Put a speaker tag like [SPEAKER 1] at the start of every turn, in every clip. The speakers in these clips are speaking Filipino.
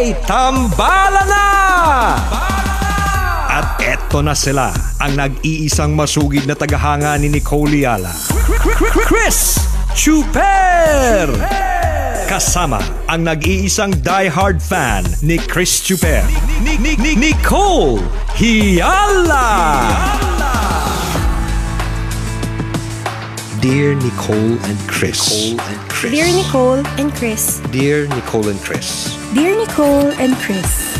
[SPEAKER 1] Okay, tambala na! At eto na sila, ang nag-iisang masugid na tagahanga ni Nicole Yala. Chris Chuper! Kasama ang nag-iisang die-hard fan ni Chris Chuper. Ni- ni- ni- Nicole Hiala! Dear Nicole and Chris.
[SPEAKER 2] Dear Nicole and Chris.
[SPEAKER 1] Dear Nicole and Chris.
[SPEAKER 2] Dear Nicole and Chris.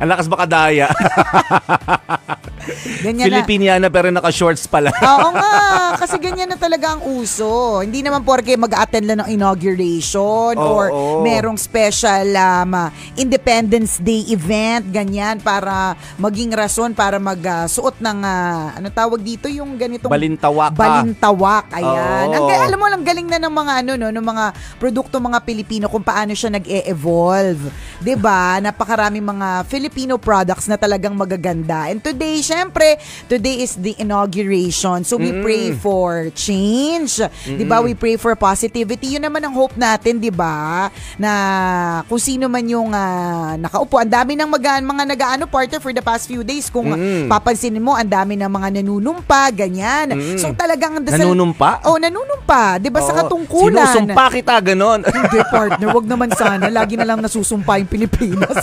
[SPEAKER 3] ang lakas makadaya.
[SPEAKER 4] Ganyan na.
[SPEAKER 3] Filipiniana pero naka-shorts pala.
[SPEAKER 4] Oo nga, kasi ganyan na talaga ang uso. Hindi naman porke mag-attend lang ng inauguration
[SPEAKER 3] Oo,
[SPEAKER 4] or
[SPEAKER 3] oo.
[SPEAKER 4] merong special um, uh, Independence Day event, ganyan, para maging rason para magsuot ng, uh, ano tawag dito, yung ganitong...
[SPEAKER 3] Balintawak. ah.
[SPEAKER 4] Balintawak, ayan.
[SPEAKER 3] Oo.
[SPEAKER 4] Ang, alam mo, ang galing na ng mga ano no, ng mga produkto mga Pilipino kung paano siya nag-e-evolve. 'Di ba? Napakaraming mga Filipino products na talagang magaganda. And today, syempre, today is the inauguration. So we pray for change. 'Di ba? We pray for positivity. 'Yun naman ang hope natin, 'di ba? Na kung sino man yung ah, nakaupo, ang dami ng mga mga nag-aano partner for the past few days kung papansinin mo, ang dami ng mga nanunumpa, ganyan. So talagang ang dasal-
[SPEAKER 3] Nanunumpa?
[SPEAKER 4] Oh, nanunumpa. 'Di ba sa katungkulan?
[SPEAKER 3] Sinusumpa kita, ganon.
[SPEAKER 4] Hindi, partner. Wag naman sana. Lagi na lang nasusumpa yung Pilipinas.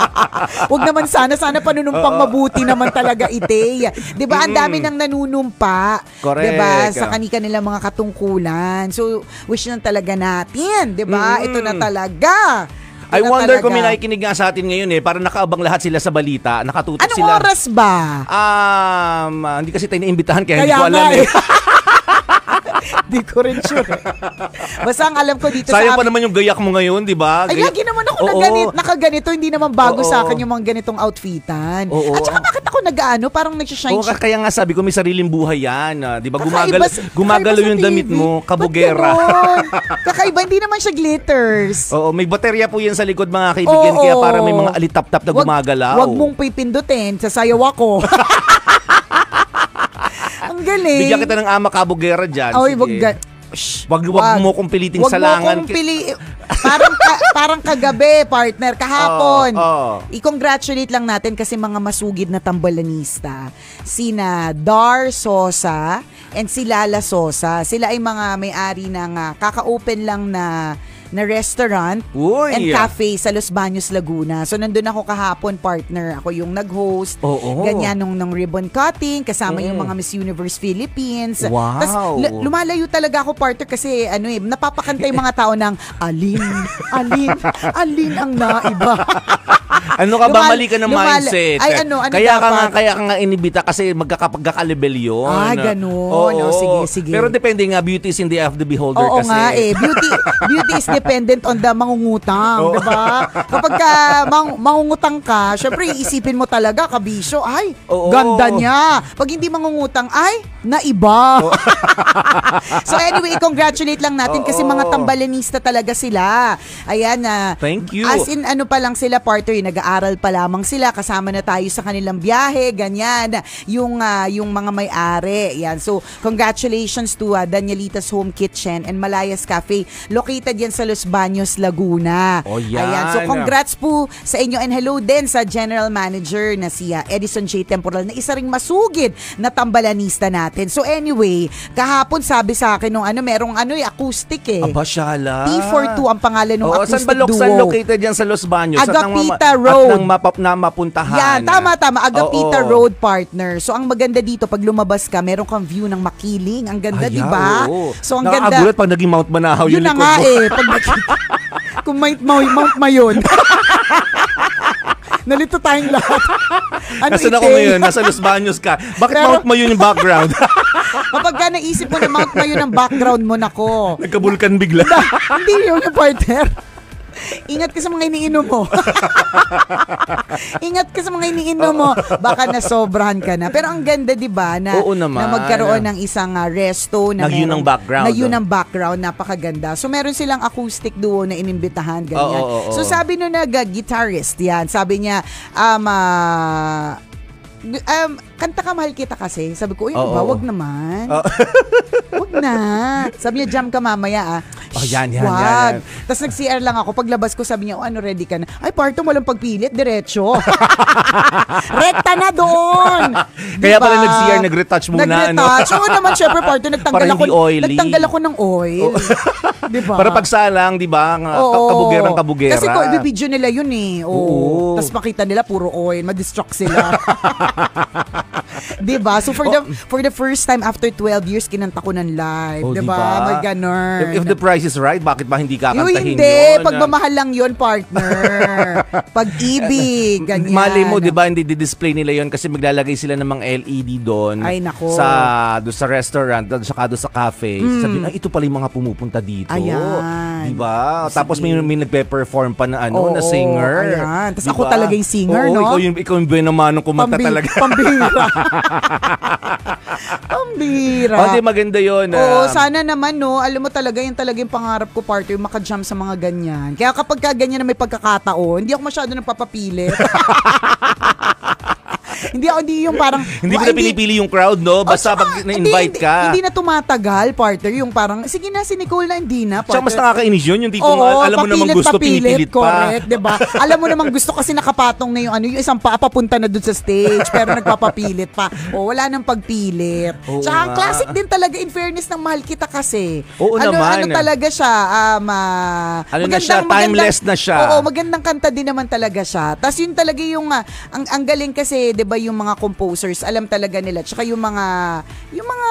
[SPEAKER 4] Wag naman sana. Sana panunumpang mabuti naman talaga ite. Di ba? Ang dami nang nanunumpa.
[SPEAKER 3] Correct.
[SPEAKER 4] Di ba? Sa kanika nila mga katungkulan. So, wish lang talaga natin. Di ba? Ito na talaga.
[SPEAKER 3] I
[SPEAKER 4] na
[SPEAKER 3] wonder kung may
[SPEAKER 4] talaga.
[SPEAKER 3] nakikinig nga sa atin ngayon eh. Para nakaabang lahat sila sa balita. Nakatutok
[SPEAKER 4] Anong
[SPEAKER 3] sila.
[SPEAKER 4] oras ba?
[SPEAKER 3] Um, ah, hindi kasi tayo naimbitahan kaya,
[SPEAKER 4] Kaya
[SPEAKER 3] hindi ko alam
[SPEAKER 4] nga
[SPEAKER 3] eh.
[SPEAKER 4] Di ko rin sure. Basta ang alam ko dito
[SPEAKER 3] Sayang
[SPEAKER 4] sa
[SPEAKER 3] pa naman yung gayak mo ngayon, di ba?
[SPEAKER 4] Ay, lagi naman ako
[SPEAKER 3] Oo.
[SPEAKER 4] na ganit, nakaganito. Hindi naman bago
[SPEAKER 3] Oo.
[SPEAKER 4] sa akin yung mga ganitong outfitan.
[SPEAKER 3] Oo.
[SPEAKER 4] At saka bakit ako nag-ano, parang nagsishine
[SPEAKER 3] Oo, kaya nga sabi ko may sariling buhay yan. ah, di ba? Gumagal,
[SPEAKER 4] sa
[SPEAKER 3] yung damit mo, kabugera.
[SPEAKER 4] Kakaiba, hindi naman siya glitters.
[SPEAKER 3] Oo, may baterya po yan sa likod mga kaibigan.
[SPEAKER 4] Oo.
[SPEAKER 3] Kaya para may mga alitap-tap na
[SPEAKER 4] Wag-
[SPEAKER 3] gumagalaw.
[SPEAKER 4] Wag mong pipindutin, sasayaw ako. Ang galing.
[SPEAKER 3] Bigyan kita ng ama kabugera dyan. Sige.
[SPEAKER 4] wag ga- Shh,
[SPEAKER 3] Wag- wag mo kong piliting
[SPEAKER 4] Wag
[SPEAKER 3] salangan.
[SPEAKER 4] mo kong pili... parang, ka- parang kagabi, partner, kahapon.
[SPEAKER 3] Oo, oo.
[SPEAKER 4] I-congratulate lang natin kasi mga masugid na tambalanista. Sina Dar Sosa and si Lala Sosa. Sila ay mga may-ari ng ah, kaka-open lang na na restaurant
[SPEAKER 3] Uy.
[SPEAKER 4] and cafe sa Los Baños, Laguna. So, nandun ako kahapon, partner. Ako yung nag-host.
[SPEAKER 3] Oo.
[SPEAKER 4] Ganyan nung, nung ribbon cutting, kasama yung
[SPEAKER 3] Mm.
[SPEAKER 4] mga Miss Universe Philippines.
[SPEAKER 3] Wow.
[SPEAKER 4] Tas, l- lumalayo talaga ako, partner, kasi ano eh, napapakanta yung mga tao ng alin, alin, alin ang naiba.
[SPEAKER 3] Ano ka ba?
[SPEAKER 4] Lumal-
[SPEAKER 3] Mali ka ng
[SPEAKER 4] lumal-
[SPEAKER 3] mindset.
[SPEAKER 4] Ay, ano, ano
[SPEAKER 3] kaya ka nga, kaya ka nga inibita kasi magkakapagkakalibel yun.
[SPEAKER 4] Ah, ganun.
[SPEAKER 3] Oo.
[SPEAKER 4] Oh, sige, sige.
[SPEAKER 3] Pero depende nga, beauty is in the eye of the beholder
[SPEAKER 4] Oo
[SPEAKER 3] kasi.
[SPEAKER 4] nga eh, beauty beauty is dependent on the mangungutang,
[SPEAKER 3] Oo.
[SPEAKER 4] 'di ba? Kapag ka mang, mangungutang ka, syempre iisipin mo talaga kabisyo, ay,
[SPEAKER 3] Oo.
[SPEAKER 4] ganda niya. Pag hindi mangungutang, ay, naiba. so anyway, congratulate lang natin kasi
[SPEAKER 3] Oo.
[SPEAKER 4] mga tambalanista talaga sila. Ayan na.
[SPEAKER 3] Thank you.
[SPEAKER 4] As in ano pa lang sila partner, yung nag-aaral pa lamang sila, kasama na tayo sa kanilang biyahe, ganyan. Yung ah, yung mga may-ari. Yan. So, congratulations to ah, Danielitas Home Kitchen and Malayas Cafe. Located yan sa Los Baños, Laguna.
[SPEAKER 3] Oh, yan.
[SPEAKER 4] Ayan. So, congrats po sa inyo and hello din sa General Manager na si ah, Edison J. Temporal na isa ring masugid na tambalanista natin. So, anyway, kahapon sabi sa akin nung ano, merong ano eh, acoustic eh.
[SPEAKER 3] Aba, syala.
[SPEAKER 4] T42 ang pangalan ng
[SPEAKER 3] Oo,
[SPEAKER 4] acoustic
[SPEAKER 3] Saan ba Loksan
[SPEAKER 4] duo.
[SPEAKER 3] located yan sa Los Baños?
[SPEAKER 4] Agapita Road.
[SPEAKER 3] At nang mapap na mapuntahan.
[SPEAKER 4] Yan, tama, tama. Agapita
[SPEAKER 3] Oo.
[SPEAKER 4] Road Partner. So, ang maganda dito, pag lumabas ka, meron kang view ng makiling. Ang ganda, di ba? So, ang ganda.
[SPEAKER 3] Nakakagulat pag naging Mount Manahaw
[SPEAKER 4] Yun
[SPEAKER 3] yung
[SPEAKER 4] na
[SPEAKER 3] likod
[SPEAKER 4] nga
[SPEAKER 3] mo.
[SPEAKER 4] eh. Pag kung Mount, Mayon. Nalito tayong lahat. Ano
[SPEAKER 3] Nasaan ako ngayon? Nasa Los Baños ka. Bakit
[SPEAKER 4] Pero-
[SPEAKER 3] Mount Mayon yung background?
[SPEAKER 4] Kapag ka naisip mo na Mount Mayon ang background mo, nako.
[SPEAKER 3] Nagkabulkan bigla.
[SPEAKER 4] Hindi yun yung partner. Ingat ka sa mga iniinom mo. Ingat ka sa mga iniinom mo. Baka nasobrahan ka na. Pero ang ganda, di ba, na,
[SPEAKER 3] Oo naman.
[SPEAKER 4] na magkaroon ng isang ah, resto na,
[SPEAKER 3] Na yun ang background,
[SPEAKER 4] Na yun ang background. Napakaganda. So, meron silang acoustic duo na inimbitahan, ganyan.
[SPEAKER 3] Oo, oo, oo.
[SPEAKER 4] So, sabi nung nag-guitarist yan, sabi niya, um, ah, um, kanta ka mahal kita kasi. Sabi ko, uy,
[SPEAKER 3] Oo,
[SPEAKER 4] ba, wag naman.
[SPEAKER 3] Oo.
[SPEAKER 4] Wag na. Sabi niya, jam ka mamaya ah.
[SPEAKER 3] Oh, yan, yan,
[SPEAKER 4] Wag.
[SPEAKER 3] yan, yan.
[SPEAKER 4] Tapos nag-CR lang ako. Paglabas ko, sabi niya, oh, ano, ready ka na? Ay, parto, walang pagpilit, diretso. Rekta na doon.
[SPEAKER 3] Kaya
[SPEAKER 4] Diba?
[SPEAKER 3] pala nag-CR, nag-retouch muna,
[SPEAKER 4] Nag-retouch.
[SPEAKER 3] ano?
[SPEAKER 4] Oo naman, syempre, parto, nagtanggal ako,
[SPEAKER 3] oily.
[SPEAKER 4] nagtanggal ako ng oil. Di ba?
[SPEAKER 3] Para pagsalang, di ba?
[SPEAKER 4] Oo.
[SPEAKER 3] kabugerang kabugera.
[SPEAKER 4] Kasi ko, ibibidyo nila yun eh. Oo.
[SPEAKER 3] Oo.
[SPEAKER 4] Tapos makita nila puro oil, madistract sila. 'Di ba? So for the for the first time after 12 years kinanta ko ng live,
[SPEAKER 3] Oh,
[SPEAKER 4] 'di
[SPEAKER 3] diba?
[SPEAKER 4] ba? May ganun.
[SPEAKER 3] If, if the price is right, bakit ba hindi kakantahin
[SPEAKER 4] hindi,
[SPEAKER 3] yun?
[SPEAKER 4] pagmamahal lang yun, partner. Pag-ibig, ganyan.
[SPEAKER 3] Mali mo, di ba, hindi di-display nila yon kasi maglalagay sila ng mga LED doon.
[SPEAKER 4] Ay, nako.
[SPEAKER 3] Sa, doon sa restaurant, doon saka doon sa cafe. Sabi, ay, ito pala yung mga pumupunta dito.
[SPEAKER 4] Ayan.
[SPEAKER 3] Di ba? Tapos may, may nagpe-perform pa na ano,
[SPEAKER 4] Oo,
[SPEAKER 3] na singer.
[SPEAKER 4] ayan. Tas
[SPEAKER 3] Di
[SPEAKER 4] ako
[SPEAKER 3] ba?
[SPEAKER 4] talaga yung singer,
[SPEAKER 3] Oo,
[SPEAKER 4] no?
[SPEAKER 3] Ikaw yung, ikaw yung benamanong kumanta
[SPEAKER 4] Pambi-
[SPEAKER 3] talaga.
[SPEAKER 4] Pambira. Pambira.
[SPEAKER 3] Oh, di maganda yun.
[SPEAKER 4] Oo,
[SPEAKER 3] ah.
[SPEAKER 4] sana naman no, alam mo talaga yung talaga yung pangarap ko partner, yung makajump sa mga ganyan. Kaya kapag ka ganyan na may pagkakataon, hindi ako masyado nagpapapilit. hindi ako, hindi yung parang...
[SPEAKER 3] Hindi ko
[SPEAKER 4] Wa-
[SPEAKER 3] na pinipili yung crowd, no? Basta
[SPEAKER 4] Oh, tsaka,
[SPEAKER 3] pag na-invite ka.
[SPEAKER 4] Hindi, hindi na tumatagal, partner. Yung parang, sige na, si Nicole na, hindi na,
[SPEAKER 3] Tsaka
[SPEAKER 4] partner.
[SPEAKER 3] mas nakakainis yun, yung tipong
[SPEAKER 4] Oo,
[SPEAKER 3] alam mo namang gusto,
[SPEAKER 4] papilit,
[SPEAKER 3] pinipilit pa.
[SPEAKER 4] correct, 'di ba? alam mo namang gusto kasi nakapatong na yung ano, yung isang paa papunta na doon sa stage, pero nagpapapilit pa. O wala nang pagpilit.
[SPEAKER 3] Oo
[SPEAKER 4] Tsaka ang classic din talaga in fairness ng mahal kita kasi.
[SPEAKER 3] Oo
[SPEAKER 4] ano,
[SPEAKER 3] naman.
[SPEAKER 4] Ano talaga siya, um, ah,
[SPEAKER 3] Ano na siya, timeless na siya.
[SPEAKER 4] Oo, magandang kanta din naman talaga siya. Tapos yun talaga yung, ah, ang, ang galing kasi, 'di ba yung mga composers, alam talaga nila. Tsaka yung mga, yung mga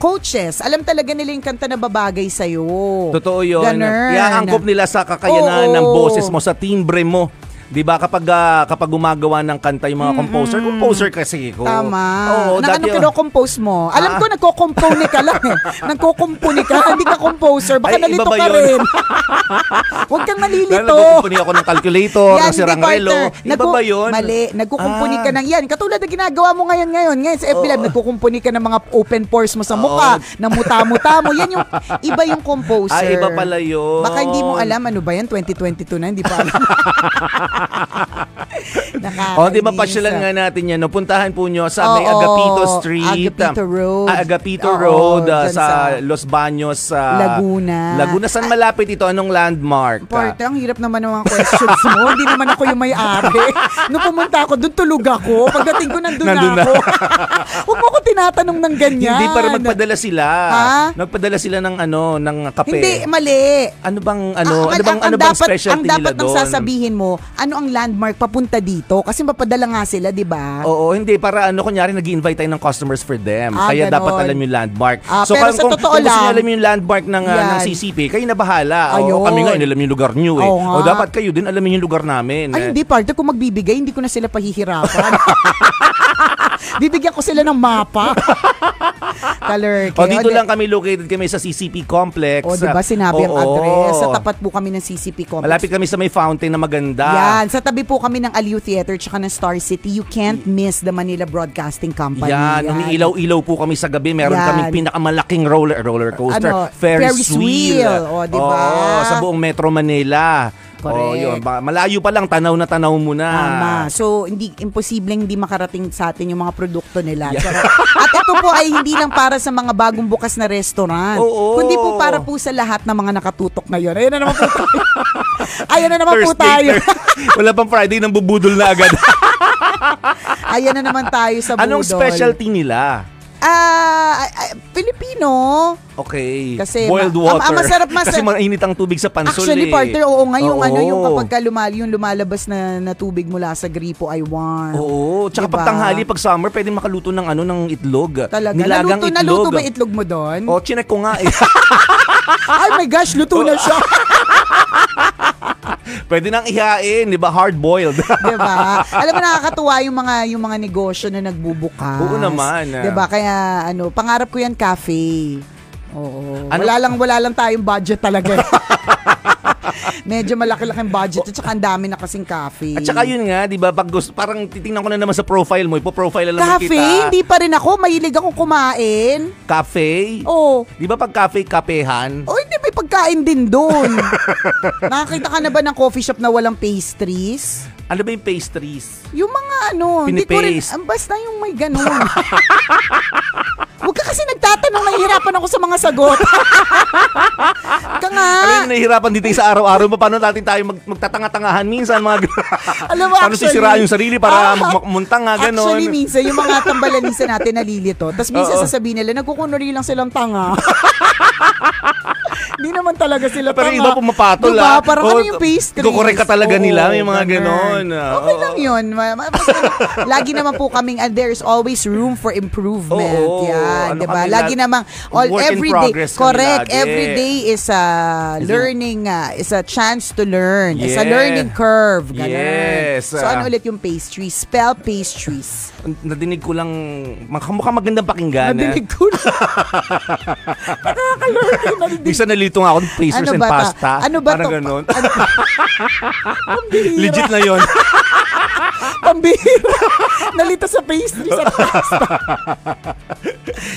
[SPEAKER 4] coaches, alam talaga nila yung kanta na babagay sa'yo.
[SPEAKER 3] Totoo yun.
[SPEAKER 4] Ganun.
[SPEAKER 3] Kaya angkop nila sa kakayanan
[SPEAKER 4] Oo.
[SPEAKER 3] ng boses mo, sa timbre mo. 'Di ba kapag ah, kapag gumagawa ng kanta yung mga composer, composer kasi ko.
[SPEAKER 4] Tama.
[SPEAKER 3] Oo,
[SPEAKER 4] Nang ano kino-compose mo? Alam
[SPEAKER 3] Ah.
[SPEAKER 4] ko nagko-compone ka lang eh. Nagko-compone ka, hindi ka composer. Baka
[SPEAKER 3] Ay,
[SPEAKER 4] nalito
[SPEAKER 3] ba
[SPEAKER 4] ka rin. Huwag kang nalilito.
[SPEAKER 3] Nagkukumpuni ako ng calculator, ng
[SPEAKER 4] hindi,
[SPEAKER 3] sirangrelo. Iba ba yun?
[SPEAKER 4] Mali. Nagkukumpuni
[SPEAKER 3] Ah.
[SPEAKER 4] ka ng yan. Katulad na ginagawa mo ngayon ngayon. Ngayon sa FB Live, nagkukumpuni ka ng mga open pores mo sa mukha, na muta-muta mo. Yan yung, iba yung composer.
[SPEAKER 3] Ah, iba pala yun.
[SPEAKER 4] Baka hindi mo alam, ano ba yan? 2022 na, hindi pa alam.
[SPEAKER 3] Oh, di ba pasyalan nga natin yan. No? Puntahan po nyo sa may
[SPEAKER 4] Oo,
[SPEAKER 3] Agapito Street.
[SPEAKER 4] Agapito Road.
[SPEAKER 3] Ah, Agapito
[SPEAKER 4] Oo,
[SPEAKER 3] Road ah,
[SPEAKER 4] dyan
[SPEAKER 3] sa,
[SPEAKER 4] sa
[SPEAKER 3] Los Baños. sa
[SPEAKER 4] Laguna.
[SPEAKER 3] Laguna. Saan malapit ito? Anong landmark?
[SPEAKER 4] Parte, ang hirap naman ng mga questions mo. Hindi naman ako yung may-ari. Nung pumunta ako, doon tulog ako. Pagdating ko, nandun,
[SPEAKER 3] Nandun
[SPEAKER 4] na
[SPEAKER 3] na.
[SPEAKER 4] ako. Huwag mo ko tinatanong ng ganyan.
[SPEAKER 3] Hindi para magpadala sila.
[SPEAKER 4] Ha?
[SPEAKER 3] Nagpadala sila ng ano, ng kape.
[SPEAKER 4] Hindi, mali.
[SPEAKER 3] Ano bang ano,
[SPEAKER 4] Ang-
[SPEAKER 3] ano bang
[SPEAKER 4] ang-
[SPEAKER 3] ano
[SPEAKER 4] ang
[SPEAKER 3] bang
[SPEAKER 4] dapat,
[SPEAKER 3] specialty
[SPEAKER 4] Ang
[SPEAKER 3] nila
[SPEAKER 4] dapat nang
[SPEAKER 3] doon?
[SPEAKER 4] sasabihin mo, ano ang landmark papunta dito? Kasi mapadala nga sila, di ba?
[SPEAKER 3] Oo, hindi para ano kunyari nag-invite tayo ng customers for them.
[SPEAKER 4] Ah,
[SPEAKER 3] Kaya
[SPEAKER 4] ganon.
[SPEAKER 3] dapat alam yung landmark.
[SPEAKER 4] Ah, pero sa totoo
[SPEAKER 3] kung gusto
[SPEAKER 4] lang-
[SPEAKER 3] alam yung landmark ng ah,
[SPEAKER 4] Yan.
[SPEAKER 3] ng CCP, kayo na bahala. O,
[SPEAKER 4] Ayun.
[SPEAKER 3] kami nga inalam yung lugar niyo eh.
[SPEAKER 4] Oo nga.
[SPEAKER 3] O dapat kayo din alamin yung lugar namin.
[SPEAKER 4] Ay,
[SPEAKER 3] eh.
[SPEAKER 4] hindi, parte. Kung magbibigay, hindi ko na sila pahihirapan. Bibigyan ko sila ng mapa. Kalurke.
[SPEAKER 3] O dito
[SPEAKER 4] di-
[SPEAKER 3] lang kami located kami sa CCP complex.
[SPEAKER 4] O, di ba sinabi ang address? Sa tapat po kami ng CCP complex.
[SPEAKER 3] Malapit kami sa may fountain na maganda.
[SPEAKER 4] Yan, sa tabi po kami ng Aliu Theater tsaka ng Star City. You can't miss the Manila Broadcasting Company.
[SPEAKER 3] Yan, umiilaw-ilaw po kami sa gabi. Meron
[SPEAKER 4] Yan.
[SPEAKER 3] kaming pinakamalaking roller roller coaster,
[SPEAKER 4] Ano,
[SPEAKER 3] Ferris,
[SPEAKER 4] Ferris
[SPEAKER 3] wheel.
[SPEAKER 4] wheel. O, di ba?
[SPEAKER 3] Oo, sa buong Metro Manila.
[SPEAKER 4] Correct.
[SPEAKER 3] Oh, yun. Ba- Malayo pa lang, tanaw na tanaw mo na.
[SPEAKER 4] Tama. So, hindi imposibleng hindi makarating sa atin yung mga produkto nila.
[SPEAKER 3] Yeah.
[SPEAKER 4] At ito po ay hindi lang para sa mga bagong bukas na restaurant.
[SPEAKER 3] Oo.
[SPEAKER 4] Kundi po para po sa lahat ng mga nakatutok ngayon. Ayun na naman po tayo. Ayun na naman po
[SPEAKER 3] Thursday,
[SPEAKER 4] tayo.
[SPEAKER 3] Thursday. Wala pang Friday nang bubudol na agad.
[SPEAKER 4] Ayan na naman tayo sa budol.
[SPEAKER 3] Anong specialty nila?
[SPEAKER 4] Ah, ah, Filipino.
[SPEAKER 3] Okay.
[SPEAKER 4] Kasi
[SPEAKER 3] Boiled
[SPEAKER 4] ma-
[SPEAKER 3] water.
[SPEAKER 4] ah, masarap, masarap.
[SPEAKER 3] Kasi mainit ang tubig sa pansol
[SPEAKER 4] Actually,
[SPEAKER 3] eh.
[SPEAKER 4] partner, oo nga yung
[SPEAKER 3] Oo.
[SPEAKER 4] ano, yung kapag ka lumal, yung lumalabas na, na tubig mula sa gripo ay warm.
[SPEAKER 3] Oo. Tsaka
[SPEAKER 4] Diba?
[SPEAKER 3] pag tanghali, pag summer, pwede makaluto ng ano ng itlog.
[SPEAKER 4] Talaga.
[SPEAKER 3] Nilagang
[SPEAKER 4] naluto,
[SPEAKER 3] itlog.
[SPEAKER 4] naluto ba itlog mo doon?
[SPEAKER 3] Oh, chinek ko nga eh.
[SPEAKER 4] Ay my gosh, luto na siya.
[SPEAKER 3] pwede nang ihain, di ba? Hard-boiled.
[SPEAKER 4] 'Di ba? Alam mo nakakatuwa yung mga yung mga negosyo na nagbubukas.
[SPEAKER 3] Oo naman, ah.
[SPEAKER 4] 'Di ba? Kaya ano, pangarap ko yan cafe. Oo.
[SPEAKER 3] Ano-
[SPEAKER 4] Wala lang wala lang tayong budget talaga. Medyo malaki-laking budget at saka ang dami na kasing cafe.
[SPEAKER 3] At saka yun nga, di ba, pag gusto, parang titingnan ko na naman sa profile mo, ipo-profile na naman
[SPEAKER 4] Cafe?
[SPEAKER 3] kita.
[SPEAKER 4] Hindi pa rin ako. Mahilig akong kumain.
[SPEAKER 3] Cafe?
[SPEAKER 4] Oh.
[SPEAKER 3] Di ba pag cafe, kapehan?
[SPEAKER 4] Oh, hindi may pagkain din doon. Nakakita ka na ba ng coffee shop na walang pastries?
[SPEAKER 3] Ano ba yung pastries?
[SPEAKER 4] Yung mga ano, hindi ko rin,
[SPEAKER 3] Pinipaste.
[SPEAKER 4] ah, basta yung may ganun. Huwag ka kasi nagtatanong, nahihirapan ako sa mga sagot. Nga.
[SPEAKER 3] Alam mo, nahihirapan dito sa araw-araw pa paano natin tayo mag, magtatanga-tangahan minsan mga
[SPEAKER 4] Alam mo,
[SPEAKER 3] paano
[SPEAKER 4] actually-
[SPEAKER 3] sisiraan yung sarili
[SPEAKER 4] Ah,
[SPEAKER 3] para magmuntang nga ganon.
[SPEAKER 4] Actually, minsan, yung mga tambalanisa natin nalilito. Tapos minsan
[SPEAKER 3] Oo.
[SPEAKER 4] sasabihin nila, nagkukunwari lang silang tanga. Hindi naman talaga sila
[SPEAKER 3] Pero yung iba pumapatol
[SPEAKER 4] diba?
[SPEAKER 3] ah.
[SPEAKER 4] Parang
[SPEAKER 3] Oo,
[SPEAKER 4] ano yung pastries.
[SPEAKER 3] kukorek ka talaga
[SPEAKER 4] Oo,
[SPEAKER 3] nila, may mga ganon.
[SPEAKER 4] Okay lang yun. Mas- Lagi naman po kaming, and there's always room for improvement.
[SPEAKER 3] Oo,
[SPEAKER 4] Yan,
[SPEAKER 3] ano
[SPEAKER 4] diba? Lagi
[SPEAKER 3] lag-
[SPEAKER 4] namang, all, every day, correct, every day is a learning, uh, is a chance to learn. It's a
[SPEAKER 3] Yeah.
[SPEAKER 4] learning curve. Ganun.
[SPEAKER 3] Yes.
[SPEAKER 4] So ano ulit yung pastries? Spell pastries.
[SPEAKER 3] Nadinig ko lang, mukhang magandang pakinggan. eh.
[SPEAKER 4] Nadinig ko na. Nakakalurky. Nadinig
[SPEAKER 3] Minsan nalito nga ako ng pastries
[SPEAKER 4] Ano
[SPEAKER 3] and pasta.
[SPEAKER 4] Ano ba
[SPEAKER 3] Parang
[SPEAKER 4] to?
[SPEAKER 3] ganon.
[SPEAKER 4] Ano.
[SPEAKER 3] Legit na yon.
[SPEAKER 4] Pambihira. Nalito sa pastry sa pasta.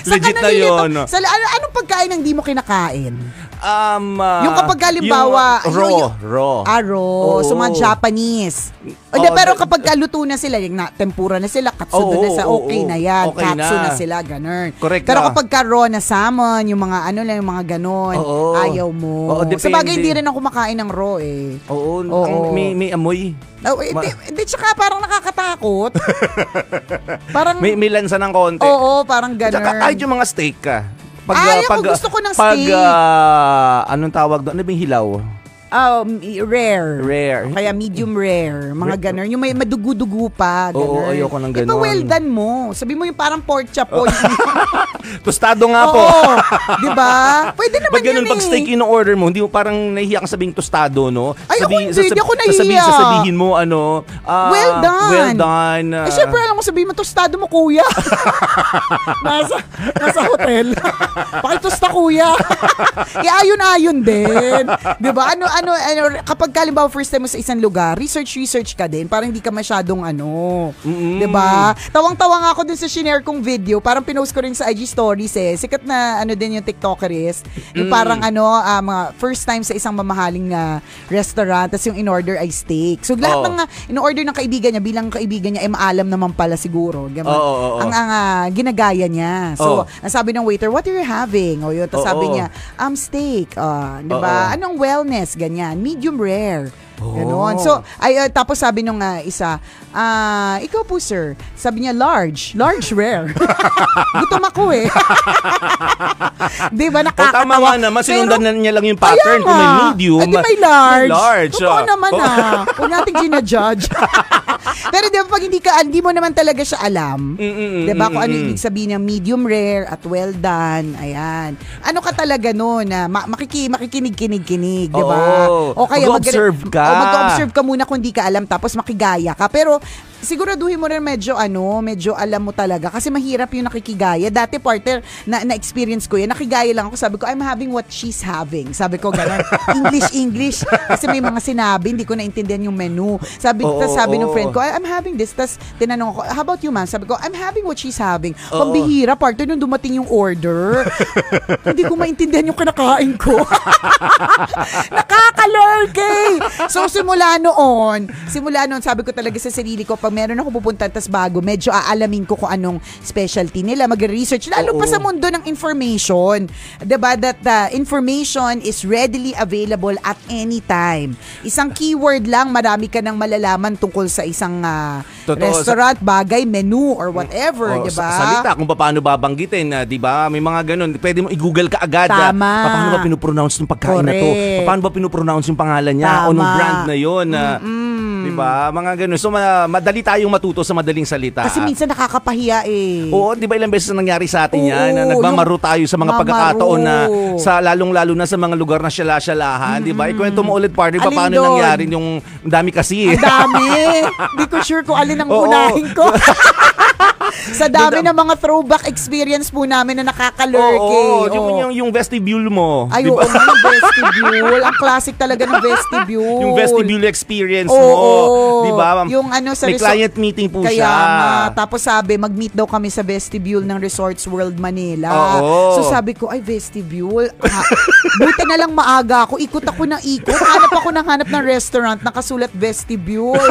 [SPEAKER 3] Legit na yun.
[SPEAKER 4] Sa, ano, anong pagkain ang di mo kinakain?
[SPEAKER 3] Um, ah,
[SPEAKER 4] Yung kapag halimbawa,
[SPEAKER 3] yung, raw,
[SPEAKER 4] yung- yung-
[SPEAKER 3] raw.
[SPEAKER 4] Aro,
[SPEAKER 3] Oo.
[SPEAKER 4] so mga Japanese. O, di,
[SPEAKER 3] Oo,
[SPEAKER 4] pero kapag kaluto na sila, yung na, tempura na sila, katsudo
[SPEAKER 3] Oo,
[SPEAKER 4] na sa
[SPEAKER 3] oo,
[SPEAKER 4] okay
[SPEAKER 3] oo.
[SPEAKER 4] na yan,
[SPEAKER 3] Okay
[SPEAKER 4] katsu na.
[SPEAKER 3] na.
[SPEAKER 4] sila, ganun.
[SPEAKER 3] Correct
[SPEAKER 4] Pero
[SPEAKER 3] na.
[SPEAKER 4] kapag ka raw na salmon, yung mga ano lang, yung mga ganun,
[SPEAKER 3] Oo.
[SPEAKER 4] ayaw mo.
[SPEAKER 3] Oo,
[SPEAKER 4] sa bagay, hindi rin ako kumakain ng raw eh.
[SPEAKER 3] Oo,
[SPEAKER 4] Oo.
[SPEAKER 3] ang, may, may amoy.
[SPEAKER 4] Oh, hindi, hindi, tsaka parang nakakatakot. parang,
[SPEAKER 3] May, may lansa ng konti.
[SPEAKER 4] oo, parang ganun.
[SPEAKER 3] Tsaka kahit yung mga steak ka.
[SPEAKER 4] Ay,
[SPEAKER 3] ah,
[SPEAKER 4] ako gusto ko ng
[SPEAKER 3] pag,
[SPEAKER 4] steak.
[SPEAKER 3] ah, anong tawag doon? Ano ba yung hilaw?
[SPEAKER 4] Um, rare.
[SPEAKER 3] Rare.
[SPEAKER 4] Kaya medium rare. Mga ganun. Yung may madugu-dugu pa. Ganun.
[SPEAKER 3] Oo, ayoko ng ganun.
[SPEAKER 4] Ipa well done mo. Sabi mo yung parang pork chop po.
[SPEAKER 3] Tostado nga po.
[SPEAKER 4] Oo. di ba? Pwede naman
[SPEAKER 3] Pag ganun,
[SPEAKER 4] yun
[SPEAKER 3] pag
[SPEAKER 4] eh.
[SPEAKER 3] steak in-order mo, hindi mo parang nahihiya ka sabing tostado, no?
[SPEAKER 4] Ay, ako hindi,
[SPEAKER 3] sasab-
[SPEAKER 4] hindi ako nahihiya.
[SPEAKER 3] Sasabihin, sasabihin mo, ano, ah,
[SPEAKER 4] Well done.
[SPEAKER 3] Well done. ah,
[SPEAKER 4] Eh, syempre, alam mo, sabihin mo, tostado mo, kuya. nasa, nasa hotel. Pakitosta, kuya. Iayon-ayon din. Di ba? Ano, ano, ano, kapag kalimbawa first time mo sa isang lugar, research, research ka din para hindi ka masyadong ano.
[SPEAKER 3] Mm-mm.
[SPEAKER 4] Di ba? Tawang-tawa nga ako dun sa shinare kong video. Parang pinost ko rin sa IG stories eh. Sikat na ano din yung TikToker is. Yung
[SPEAKER 3] Mm.
[SPEAKER 4] parang ano, ah, mga first time sa isang mamahaling na restaurant, tapos yung in-order ay steak. So lahat
[SPEAKER 3] Oo.
[SPEAKER 4] ng ah, in-order ng kaibigan niya, bilang kaibigan niya, ay maalam naman pala siguro. Ganun.
[SPEAKER 3] Oo, oo, oo.
[SPEAKER 4] Ang, ang ah, ginagaya niya. So, ang sabi ng waiter, what are you having? O yun, tapos
[SPEAKER 3] Oo.
[SPEAKER 4] sabi niya, um, steak. Ah, di ba?
[SPEAKER 3] Oo.
[SPEAKER 4] Anong wellness? Ganyan. Medium rare. Ganon.
[SPEAKER 3] Oo.
[SPEAKER 4] So, ay, ah, tapos sabi nung ah, isa, ah, ikaw po sir, sabi niya large, large rare. Gutom ako eh. Di ba
[SPEAKER 3] O
[SPEAKER 4] nakakatawa?
[SPEAKER 3] tama nga naman, sinundan
[SPEAKER 4] Pero-
[SPEAKER 3] na niya lang yung
[SPEAKER 4] Kaya
[SPEAKER 3] pattern. Kung may medium,
[SPEAKER 4] Eh, di may large.
[SPEAKER 3] may large.
[SPEAKER 4] Totoo
[SPEAKER 3] ah.
[SPEAKER 4] naman
[SPEAKER 3] Oh.
[SPEAKER 4] ah. Huwag natin ginajudge. Pero di ba pag hindi ka, hindi mo naman talaga siya alam.
[SPEAKER 3] Mm-mm,
[SPEAKER 4] Di ba kung ano ibig sabihin ng medium rare at well done. Ayan. Ano ka talaga noon na ma- makiki, makikinig-kinig-kinig, di ba?
[SPEAKER 3] Oo. Mag-observe ka.
[SPEAKER 4] O mag-observe ka muna kung di ka alam tapos makigaya ka. Pero siguraduhin mo rin medyo ano, medyo alam mo talaga kasi mahirap yung nakikigaya. Dati partner na na-experience ko yan, nakigaya lang ako. Sabi ko, I'm having what she's having. Sabi ko ganun. English English kasi may mga sinabi, hindi ko naintindihan yung menu. Sabi
[SPEAKER 3] Oo,
[SPEAKER 4] tas sabi ng
[SPEAKER 3] oo.
[SPEAKER 4] friend ko, I'm having this. Tas tinanong ko, how about you ma'am? Sabi ko, I'm having what she's having.
[SPEAKER 3] Oo.
[SPEAKER 4] Pambihira partner nung dumating yung order. hindi ko maintindihan yung kinakain ko. Nakakalurky! So, simula noon, simula noon, sabi ko talaga sa sarili ko, pag meron ako pupunta tas bago, medyo aalamin ko kung anong specialty nila, mag-research, lalo pa
[SPEAKER 3] Oo.
[SPEAKER 4] sa mundo ng information. 'Di ba That the information is readily available at any time. Isang keyword lang, marami ka nang malalaman tungkol sa isang ah,
[SPEAKER 3] Totoo.
[SPEAKER 4] restaurant, bagay, menu, or whatever,
[SPEAKER 3] Oh,
[SPEAKER 4] 'di ba?
[SPEAKER 3] sa- Salita kung paano babanggitin, ah, 'di ba? May mga ganun. Pwede mo i-google ka agad. ah,
[SPEAKER 4] Tama.
[SPEAKER 3] paano ba pinopronounce ng pagkain na to?
[SPEAKER 4] Correct.
[SPEAKER 3] Paano ba pinopronounce yung pangalan niya? O
[SPEAKER 4] Tama.
[SPEAKER 3] nung brand na 'yon? ah, 'Di ba? Mga ganun. So ma- madali tayong matuto sa madaling salita.
[SPEAKER 4] Kasi minsan nakakapahiya eh.
[SPEAKER 3] Oo, 'di ba ilang beses na nangyari sa atin
[SPEAKER 4] Oo,
[SPEAKER 3] 'yan na nagmamaro tayo sa mga
[SPEAKER 4] mamaru.
[SPEAKER 3] pagkakataon na sa lalong-lalo na sa mga lugar na syala-syalahan, 'di ba? Ikwento mo ulit partner
[SPEAKER 4] Alin
[SPEAKER 3] paano
[SPEAKER 4] doon?
[SPEAKER 3] nangyari yung ang dami kasi.
[SPEAKER 4] Ang dami. Hindi ko sure kung alin ang
[SPEAKER 3] Oo.
[SPEAKER 4] unahin ko. Sa dami ng mga throwback experience po namin na nakakalurke.
[SPEAKER 3] Oo, yung,
[SPEAKER 4] Oo.
[SPEAKER 3] yung, yung vestibule mo.
[SPEAKER 4] Ay,
[SPEAKER 3] di
[SPEAKER 4] oo yung vestibule. Ang classic talaga ng vestibule.
[SPEAKER 3] yung vestibule experience
[SPEAKER 4] Oo,
[SPEAKER 3] mo. Di ba?
[SPEAKER 4] Yung ano sa
[SPEAKER 3] May
[SPEAKER 4] resort-
[SPEAKER 3] client meeting po
[SPEAKER 4] Kaya
[SPEAKER 3] siya.
[SPEAKER 4] nga, tapos sabi, mag-meet daw kami sa vestibule ng Resorts World Manila.
[SPEAKER 3] Oo.
[SPEAKER 4] So sabi ko, ay vestibule. Ha, buti na lang maaga ako. Ikot ako ng ikot. Hanap ako ng hanap ng restaurant. Nakasulat vestibule.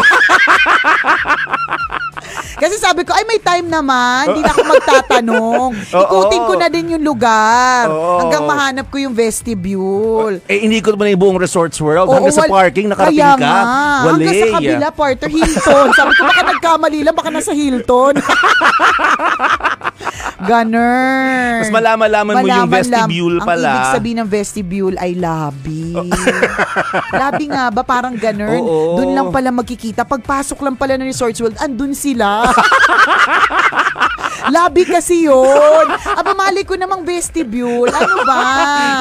[SPEAKER 4] Kasi sabi ko, ay may time naman. Hindi na ako magtatanong. Ikutin ko na din yung lugar. Hanggang mahanap ko yung vestibule.
[SPEAKER 3] Eh, inikot mo na yung buong Resorts World. Hanggang sa parking, nakarating ka.
[SPEAKER 4] nga.
[SPEAKER 3] Wali.
[SPEAKER 4] Hanggang sa kabila, partner, Hilton. Sabi ko, baka nagkamali lang, baka nasa Hilton. Ganun.
[SPEAKER 3] Mas malaman-laman mo yung vestibule
[SPEAKER 4] lang.
[SPEAKER 3] pala.
[SPEAKER 4] Ang ibig sabihin ng vestibule ay lobby. lobby nga ba? Parang.
[SPEAKER 3] Oo.
[SPEAKER 4] Doon lang pala magkikita. Pagpasok lang pala ng Resorts World, andun sila. Lobby kasi yun. Aba, mali ko namang vestibule. Ano ba?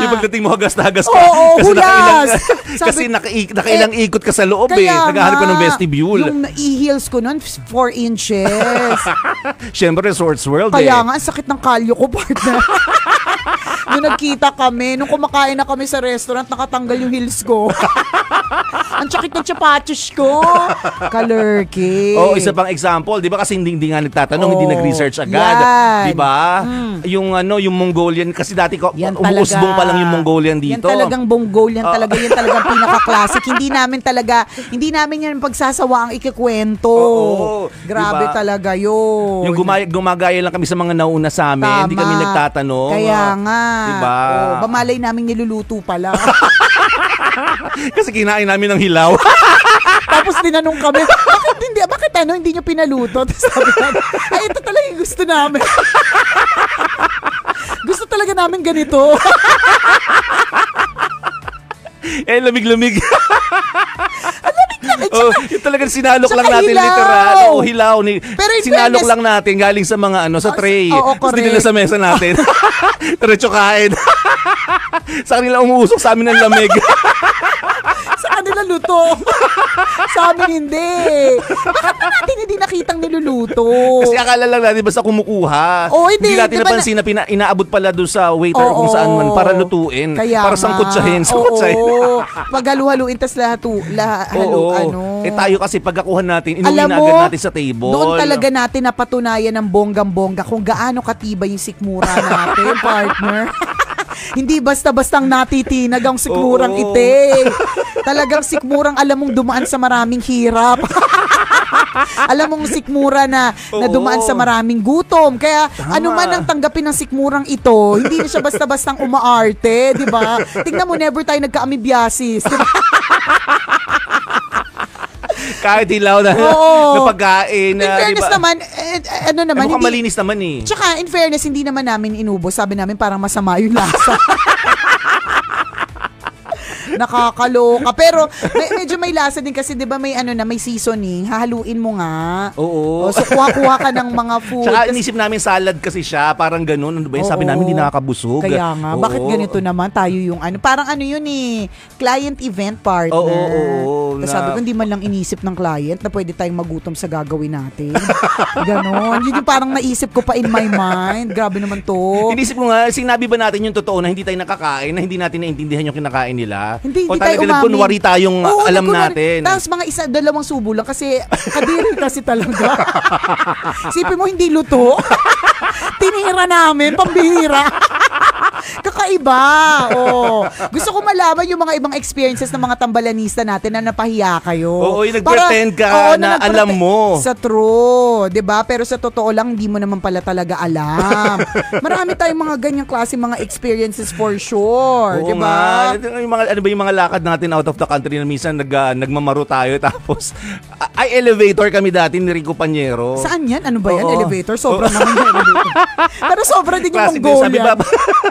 [SPEAKER 3] Yung pagdating mo hagas-hagas ka.
[SPEAKER 4] Oo,
[SPEAKER 3] kasi
[SPEAKER 4] hulas.
[SPEAKER 3] nakailang,
[SPEAKER 4] Sabi-
[SPEAKER 3] kasi naka- nakailang
[SPEAKER 4] Eh,
[SPEAKER 3] ikot ka sa loob eh.
[SPEAKER 4] Kaya
[SPEAKER 3] Naghahanap ka ng vestibule.
[SPEAKER 4] Yung e-heels ko nun, 4 inches.
[SPEAKER 3] Siyempre, Resorts World
[SPEAKER 4] Kaya
[SPEAKER 3] eh.
[SPEAKER 4] nga, ang sakit ng kalyo ko, partner. nung nagkita kami, nung kumakain na kami sa restaurant, nakatanggal yung heels ko. ang sakit ng chapatos ko. Kalurki.
[SPEAKER 3] Oo, isa pang example, 'di ba kasi hindi, hindi nga nagtatanong, hindi
[SPEAKER 4] Oo,
[SPEAKER 3] nag-research agad. 'di ba? Yung ano, yung Mongolian kasi dati ko
[SPEAKER 4] Yan
[SPEAKER 3] umuusbong pa lang yung Mongolian dito.
[SPEAKER 4] Yan talagang bonggol, yan
[SPEAKER 3] Oh.
[SPEAKER 4] talaga, yan talagang pinaka-classic. hindi namin talaga, hindi namin yan pagsasawa ang ikikwento.
[SPEAKER 3] Oo,
[SPEAKER 4] Grabe
[SPEAKER 3] diba?
[SPEAKER 4] talaga yun.
[SPEAKER 3] yung gumaya, gumagaya lang kami sa mga nauna sa amin,
[SPEAKER 4] Tama.
[SPEAKER 3] hindi kami nagtatanong.
[SPEAKER 4] Kaya nga.
[SPEAKER 3] Diba?
[SPEAKER 4] Oh, bamalay namin niluluto pala.
[SPEAKER 3] kasi kinain namin ng hilaw.
[SPEAKER 4] Tapos tinanong kami, bakit hindi, bakit ano, hindi nyo pinaluto? Tapos sabi namin, ay ito talaga yung gusto namin. gusto talaga namin ganito.
[SPEAKER 3] eh, lamig-lamig. Oh, yung talagang sinalok lang natin
[SPEAKER 4] hilaw.
[SPEAKER 3] literal. Oo, hilaw. Ni,
[SPEAKER 4] Pero in
[SPEAKER 3] sinalok
[SPEAKER 4] fairness-
[SPEAKER 3] lang natin galing sa mga ano, sa
[SPEAKER 4] Oh,
[SPEAKER 3] tray.
[SPEAKER 4] oo,
[SPEAKER 3] Tapos
[SPEAKER 4] correct.
[SPEAKER 3] dinala sa mesa natin. Diretso kain. sa kanila umuusok sa amin ng lamig.
[SPEAKER 4] Sa kanila luto. Sa amin hindi. Bakit ba natin hindi nakitang niluluto?
[SPEAKER 3] Kasi akala lang natin basta kumukuha.
[SPEAKER 4] Oo, hindi.
[SPEAKER 3] natin
[SPEAKER 4] Diba
[SPEAKER 3] napansin na, pina, inaabot pala doon sa waiter o kung saan man para lutuin.
[SPEAKER 4] Kaya
[SPEAKER 3] para sangkutsahin. Sangkutsahin.
[SPEAKER 4] Oo. Paghalu-haluin, tas lahat, lahat halo,
[SPEAKER 3] Oo.
[SPEAKER 4] ano.
[SPEAKER 3] Eh tayo kasi pagkakuha natin, inuwi na agad natin sa table.
[SPEAKER 4] Doon talaga natin napatunayan ng bonggang-bongga kung gaano katibay yung sikmura natin, partner. Hindi basta-bastang natitinag ang sikmurang
[SPEAKER 3] Oo.
[SPEAKER 4] ite. Talagang sikmurang alam mong dumaan sa maraming hirap. alam mong sikmura na, na
[SPEAKER 3] Oo.
[SPEAKER 4] dumaan sa maraming gutom. Kaya ano man ang tanggapin ng sikmurang ito, hindi na siya basta-bastang umaarte, di ba? Tingnan mo, never tayo nagka-amibiasis. Di ba?
[SPEAKER 3] Kahit hilaw na,
[SPEAKER 4] Oo.
[SPEAKER 3] na pagkain.
[SPEAKER 4] In
[SPEAKER 3] na,
[SPEAKER 4] fairness
[SPEAKER 3] di ba?
[SPEAKER 4] naman, eh, eh, ano
[SPEAKER 3] Eh,
[SPEAKER 4] naman,
[SPEAKER 3] mukhang
[SPEAKER 4] hindi,
[SPEAKER 3] malinis naman eh.
[SPEAKER 4] Tsaka, in fairness, hindi naman namin inubos. Sabi namin parang masama yung lasa. Nakakaloka. Pero me- medyo may lasa din kasi 'di ba may ano na may seasoning, hahaluin mo nga.
[SPEAKER 3] Oo.
[SPEAKER 4] O, so kuha-kuha ka ng mga food.
[SPEAKER 3] Tsaka inisip namin salad kasi siya, parang ganun. Ano ba yun? Sabi
[SPEAKER 4] Oo.
[SPEAKER 3] namin hindi nakakabusog.
[SPEAKER 4] Kaya nga,
[SPEAKER 3] Oo.
[SPEAKER 4] bakit ganito naman tayo yung ano? Parang ano yun eh, client event partner.
[SPEAKER 3] Oo, oo, oo,
[SPEAKER 4] Tapos
[SPEAKER 3] na-
[SPEAKER 4] sabi ko, hindi man lang inisip ng client na pwede tayong magutom sa gagawin natin. Ganon. Yun yung parang naisip ko pa in my mind. Grabe naman to.
[SPEAKER 3] Inisip ko nga, sinabi ba natin yung totoo na hindi tayo nakakain, na hindi natin naintindihan yung kinakain nila?
[SPEAKER 4] Hindi,
[SPEAKER 3] o
[SPEAKER 4] hindi tayo
[SPEAKER 3] talaga
[SPEAKER 4] umamin.
[SPEAKER 3] nagkunwari tayong
[SPEAKER 4] Oo,
[SPEAKER 3] alam natin?
[SPEAKER 4] Tapos mga isa, dalawang subo lang kasi kadiri kasi talaga. Sipin mo, hindi luto. Tinira namin, pambihira. Kakaiba. Oh. Gusto ko malaman yung mga ibang experiences ng mga tambalanista natin na napahiya kayo.
[SPEAKER 3] Oo, yung nag-pretend ka na
[SPEAKER 4] nag-pretend-
[SPEAKER 3] alam mo.
[SPEAKER 4] Sa true, 'di ba? Pero sa totoo lang hindi mo naman pala talaga alam. Marami tayong mga ganyang klase mga experiences for sure,
[SPEAKER 3] Oo
[SPEAKER 4] 'di ba?
[SPEAKER 3] yung mga, ano ba yung mga lakad natin out of the country na minsan nag, ah, nagmamaro tayo tapos ay elevator kami dati ni Rico Panyero.
[SPEAKER 4] Saan yan? Ano ba yan?
[SPEAKER 3] Oo.
[SPEAKER 4] Elevator? Sobra naman yung elevator. Pero sobra din yung
[SPEAKER 3] Classic din.
[SPEAKER 4] Mongolia.
[SPEAKER 3] Sabi ba,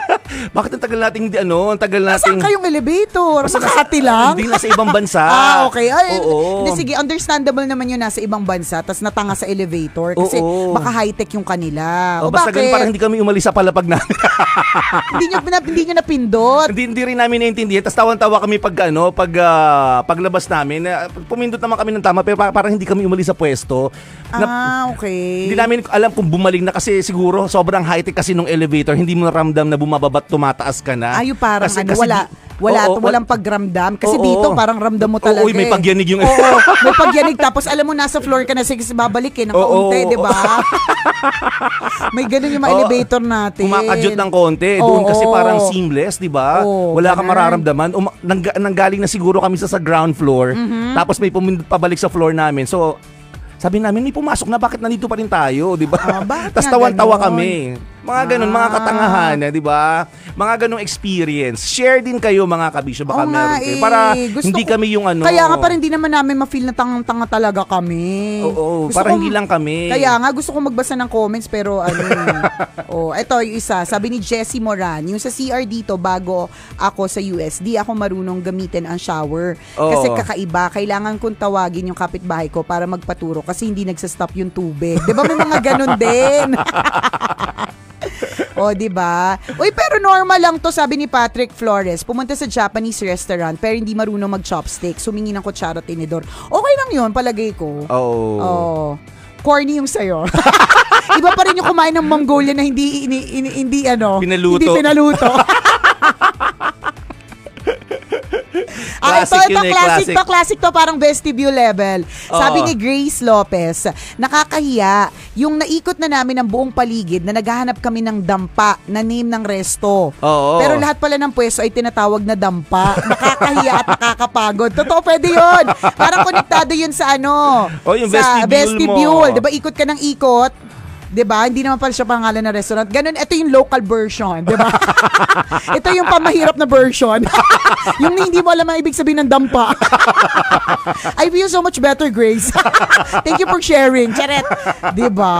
[SPEAKER 3] bakit ang tagal nating, ano, ang tagal nating...
[SPEAKER 4] Saan kayong elevator?
[SPEAKER 3] Basta
[SPEAKER 4] Makati lang?
[SPEAKER 3] Hindi, nasa ibang bansa.
[SPEAKER 4] Ah, okay. Ay,
[SPEAKER 3] Oo.
[SPEAKER 4] Hindi, sige, understandable naman yun nasa ibang bansa tapos natanga sa elevator kasi
[SPEAKER 3] Oo.
[SPEAKER 4] baka high-tech yung kanila.
[SPEAKER 3] O,
[SPEAKER 4] o
[SPEAKER 3] basta ganun,
[SPEAKER 4] bakit?
[SPEAKER 3] parang hindi kami umalis sa palapag namin.
[SPEAKER 4] hindi nyo, pinap- hindi nyo napindot.
[SPEAKER 3] hindi, hindi rin namin naintindihan. Tapos tawan-tawa kami pag, ano, pag, ah, paglabas namin. Eh, Pumindot naman kami ng tama, pero pa- parang hindi kami umalis sa pwesto. Na-
[SPEAKER 4] Ah, okay.
[SPEAKER 3] hindi namin alam kung bumalik na kasi siguro sobrang high-tech kasi nung elevator, hindi mo naramdam na bumababa at tumataas ka na.
[SPEAKER 4] Ay, yung parang
[SPEAKER 3] Kasi-
[SPEAKER 4] ano,
[SPEAKER 3] kasi
[SPEAKER 4] wala,
[SPEAKER 3] di-
[SPEAKER 4] wala,
[SPEAKER 3] Oo,
[SPEAKER 4] walang pagramdam. Kasi
[SPEAKER 3] Oo.
[SPEAKER 4] dito, parang ramdam mo
[SPEAKER 3] Oo,
[SPEAKER 4] talaga.
[SPEAKER 3] may
[SPEAKER 4] eh.
[SPEAKER 3] pagyanig yung-
[SPEAKER 4] Oo, may pagyanig. Tapos alam mo, nasa floor ka na, sige, babalik eh, ng
[SPEAKER 3] Oo.
[SPEAKER 4] kaunti, di ba? may ganun yung mga
[SPEAKER 3] Oo.
[SPEAKER 4] elevator natin.
[SPEAKER 3] Kumakadyot ng konti. Doon
[SPEAKER 4] Oo.
[SPEAKER 3] kasi parang seamless, di ba?
[SPEAKER 4] Oo,
[SPEAKER 3] Wala kang mararamdaman. Um, nangga- nanggaling na siguro kami sa, sa ground floor.
[SPEAKER 4] Mm-hmm.
[SPEAKER 3] Tapos may pumindot pabalik sa floor namin. So, sabi namin, may pumasok na, bakit nandito pa rin tayo, di ba?
[SPEAKER 4] Bakit
[SPEAKER 3] Tapos tawan-tawa kami. Mga ganun, mga
[SPEAKER 4] Ah.
[SPEAKER 3] katangahan, eh, di ba? Mga ganung experience. Share din kayo, mga kabisyo. Baka
[SPEAKER 4] nga
[SPEAKER 3] meron kayo.
[SPEAKER 4] eh.
[SPEAKER 3] Para
[SPEAKER 4] Gusto
[SPEAKER 3] hindi
[SPEAKER 4] ko-
[SPEAKER 3] kami yung ano.
[SPEAKER 4] Kaya nga parang hindi naman namin ma-feel na tangang-tanga talaga kami.
[SPEAKER 3] Oo,
[SPEAKER 4] Gusto
[SPEAKER 3] para
[SPEAKER 4] ko-
[SPEAKER 3] hindi lang kami.
[SPEAKER 4] Kaya nga, gusto ko magbasa ng comments pero ano oh, eto yung isa. Sabi ni Jessie Moran, yung sa CR dito bago ako sa US, di ako marunong gamitin ang shower.
[SPEAKER 3] Oo.
[SPEAKER 4] Kasi kakaiba, kailangan kong tawagin yung kapitbahay ko para magpaturo kasi hindi nagsa-stop yung tubig. 'Di ba may mga ganun din? O, di ba? Uy, pero normal lang to, sabi ni Patrick Flores. Pumunta sa Japanese restaurant pero hindi marunong mag-chopstick. Sumingi ng kutsara at tinidor. Okay lang yun, palagay ko.
[SPEAKER 3] Oo.
[SPEAKER 4] Oh. Corny yung sayo. Iba pa rin yung kumain ng Mongolia na hindi ini, ini- hindi ano,
[SPEAKER 3] Pinaluto.
[SPEAKER 4] hindi pinaluto. ah, ito,
[SPEAKER 3] Classic
[SPEAKER 4] ito,
[SPEAKER 3] yun eh,
[SPEAKER 4] classic,
[SPEAKER 3] classic.
[SPEAKER 4] to, classic to, parang vestibule level. Sabi
[SPEAKER 3] Oo.
[SPEAKER 4] ni Grace Lopez, nakakahiya, yung naikot na namin ang buong paligid na naghahanap kami ng dampa na name ng resto.
[SPEAKER 3] Oo.
[SPEAKER 4] Pero lahat pala ng pwesto ay tinatawag na dampa. Nakakahiya at nakakapagod. Totoo, pwede yun. Parang konektado yun sa ano.
[SPEAKER 3] Oh, yung
[SPEAKER 4] sa
[SPEAKER 3] vestibule mo.
[SPEAKER 4] Diba, ikot ka ng ikot. 'Di ba? Hindi naman pala siya pangalan ng restaurant. Ganun, ito yung local version, 'di ba? ito yung pamahirap na version. yung hindi mo alam ang ibig sabihin ng dampa. I feel so much better, Grace. Thank you for sharing. Charet. 'Di ba?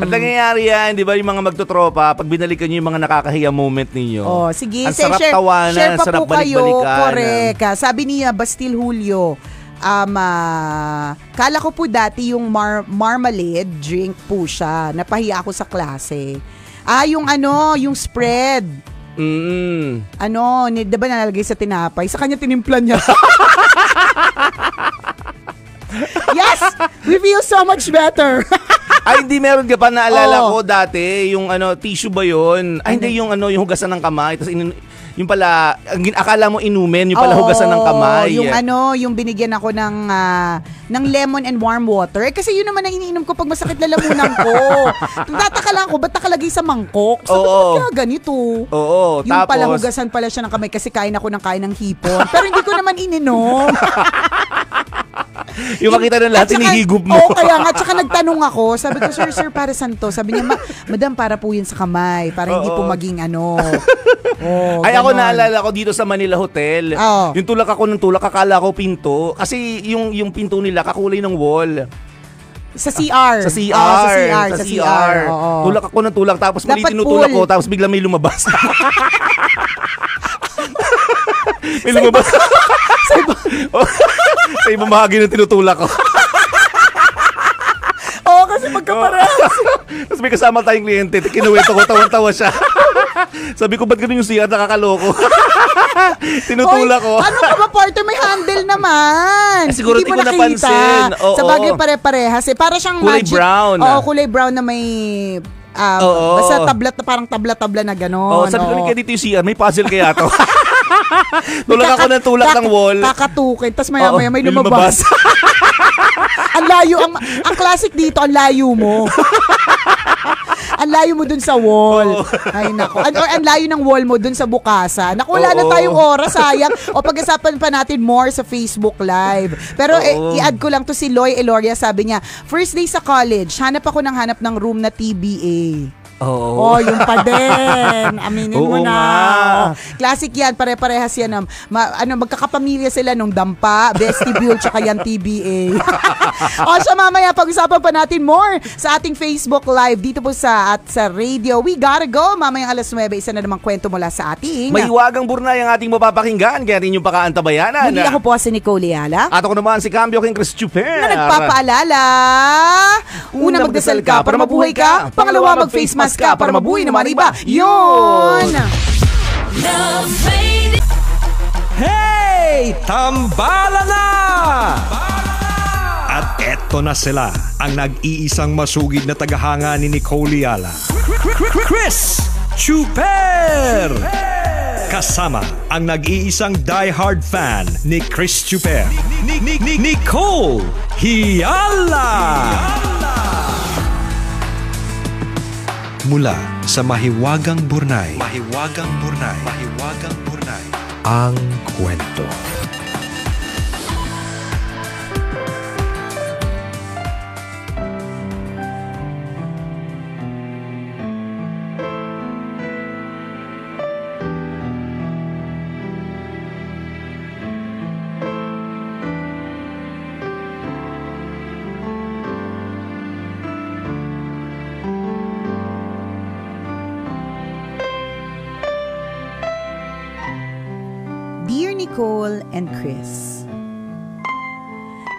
[SPEAKER 3] At nangyayari yan, di ba, yung mga magtotropa, pag binalikan nyo yung mga nakakahiya moment ninyo.
[SPEAKER 4] Oh, sige,
[SPEAKER 3] Ang
[SPEAKER 4] say,
[SPEAKER 3] sarap
[SPEAKER 4] share,
[SPEAKER 3] tawanan,
[SPEAKER 4] share pa
[SPEAKER 3] sarap
[SPEAKER 4] po kayo. Correct. Ah, Sabi niya, Bastil Julio, um, ah, kala ko po dati yung mar- marmalade drink po siya. Napahiya ako sa klase. Ah, yung ano, yung spread.
[SPEAKER 3] Mm.
[SPEAKER 4] Ano, ni, di ba nalalagay sa tinapay? Sa kanya tinimplan niya. yes! We feel so much better.
[SPEAKER 3] Ay, hindi meron ka pa naalala
[SPEAKER 4] Oo.
[SPEAKER 3] ko dati, yung ano, tissue ba yun? Ay, hindi, yung ano, yung hugasan ng kamay. Tapos, inin- yung pala, ang akala mo inumin, yung pala
[SPEAKER 4] Oo,
[SPEAKER 3] hugasan ng kamay.
[SPEAKER 4] Yung ano, yung binigyan ako ng ah, ng lemon and warm water. Eh, kasi yun naman ang iniinom ko pag masakit lalamunan ko. Nagtataka lang ako, ba't nakalagay sa mangkok? Sabi ko,
[SPEAKER 3] Oo.
[SPEAKER 4] ba't kaya ganito?
[SPEAKER 3] Oo,
[SPEAKER 4] Yung
[SPEAKER 3] tapos,
[SPEAKER 4] pala hugasan pala siya ng kamay kasi kain ako ng kain ng hipon. Pero hindi ko naman ininom.
[SPEAKER 3] yung makita ng lahat,
[SPEAKER 4] At
[SPEAKER 3] hinihigop mo.
[SPEAKER 4] Oo, kaya nga. Tsaka nagtanong ako. Sabi ko, sir, sir, para saan to? Sabi niya, Ma- madam, para po yun sa kamay. Para hindi po maging ano. Oh,
[SPEAKER 3] Ay, ako
[SPEAKER 4] ganon.
[SPEAKER 3] naalala ko dito sa Manila Hotel.
[SPEAKER 4] Oo.
[SPEAKER 3] Yung tulak ako ng tulak, akala ko pinto. Kasi yung, yung pinto nila, kakulay ng wall.
[SPEAKER 4] Sa CR.
[SPEAKER 3] Sa CR.
[SPEAKER 4] Oo, sa CR. Sa CR. Oo.
[SPEAKER 3] Tulak ako ng tulak, tapos
[SPEAKER 4] Dapat
[SPEAKER 3] tinutulak
[SPEAKER 4] full.
[SPEAKER 3] ko, tapos bigla may lumabas. may lumabas. Sa iba. sa iba bahagi ng tinutulak ko.
[SPEAKER 4] Oo, kasi magkaparehas.
[SPEAKER 3] Tapos may kasama tayong kliyente, kinuwento ko, tawan-tawa siya. Sabi ko, ba't ganun yung CR nakakaloko? Tinutulak ko.
[SPEAKER 4] Ano ka ba, partner? May handle naman.
[SPEAKER 3] Eh, siguro
[SPEAKER 4] Hindi
[SPEAKER 3] di ko
[SPEAKER 4] nakita.
[SPEAKER 3] napansin. Oo.
[SPEAKER 4] Sa bagay pare-parehas. Eh. Para siyang
[SPEAKER 3] Kulay
[SPEAKER 4] magic.
[SPEAKER 3] brown.
[SPEAKER 4] Oo, kulay brown na may... Um,
[SPEAKER 3] Oo.
[SPEAKER 4] Basta tabla, parang tabla-tabla na gano'n.
[SPEAKER 3] Oh, sabi ko rin kaya dito yung CR, may puzzle kaya to. tulak ako ng tulak ng wall.
[SPEAKER 4] Kakatukin. Tapos maya, maya may lumabas. ang layo. Ang, ang classic dito, ang layo mo. ang layo mo dun sa wall.
[SPEAKER 3] Oo.
[SPEAKER 4] Ay, nako. An, or ang layo ng wall mo dun sa bukasa. Naku, wala na
[SPEAKER 3] Oo.
[SPEAKER 4] tayong oras, sayang. O pag-usapan pa natin more sa Facebook Live. Pero eh,
[SPEAKER 3] Oo.
[SPEAKER 4] i-add ko lang to si Loy Eloria, sabi niya, first day sa college, hanap ako ng hanap ng room na TBA.
[SPEAKER 3] Oo.
[SPEAKER 4] Oh, yung pa din. Aminin mo
[SPEAKER 3] Oo
[SPEAKER 4] na.
[SPEAKER 3] nga.
[SPEAKER 4] Oh, classic yan. Pare-parehas yan. Um, ma- ano, magkakapamilya sila nung dampa, vestibule, tsaka yan TBA. o siya mamaya, pag-usapan pa natin more sa ating Facebook Live dito po sa at sa radio. We gotta go. Mamayang alas 9, isa na namang kwento mula sa ating.
[SPEAKER 3] May hiwagang burnay ang ating mapapakinggan, kaya rin yung pakaantabayanan.
[SPEAKER 4] Muli ako po si Nicole Yala.
[SPEAKER 3] At ako naman si Cambio King Chris Chuper.
[SPEAKER 4] na nagpapaalala. Una, magdasal ka para mabuhay ka. Pangalawa, mag-face mask ka para mabuhay naman iba. Yun!
[SPEAKER 1] Hey! Tambala na! At eto na sila, ang nag-iisang masugid na tagahanga ni Nicole Yala. Chris Chuper! Kasama ang nag-iisang die-hard fan ni Chris Chuper. Ni- ni- ni- Nicole Hiala! Mula sa Mahiwagang Burnay. Mahiwagang Burnay. Mahiwagang Burnay. Ang kwento.
[SPEAKER 4] And Chris,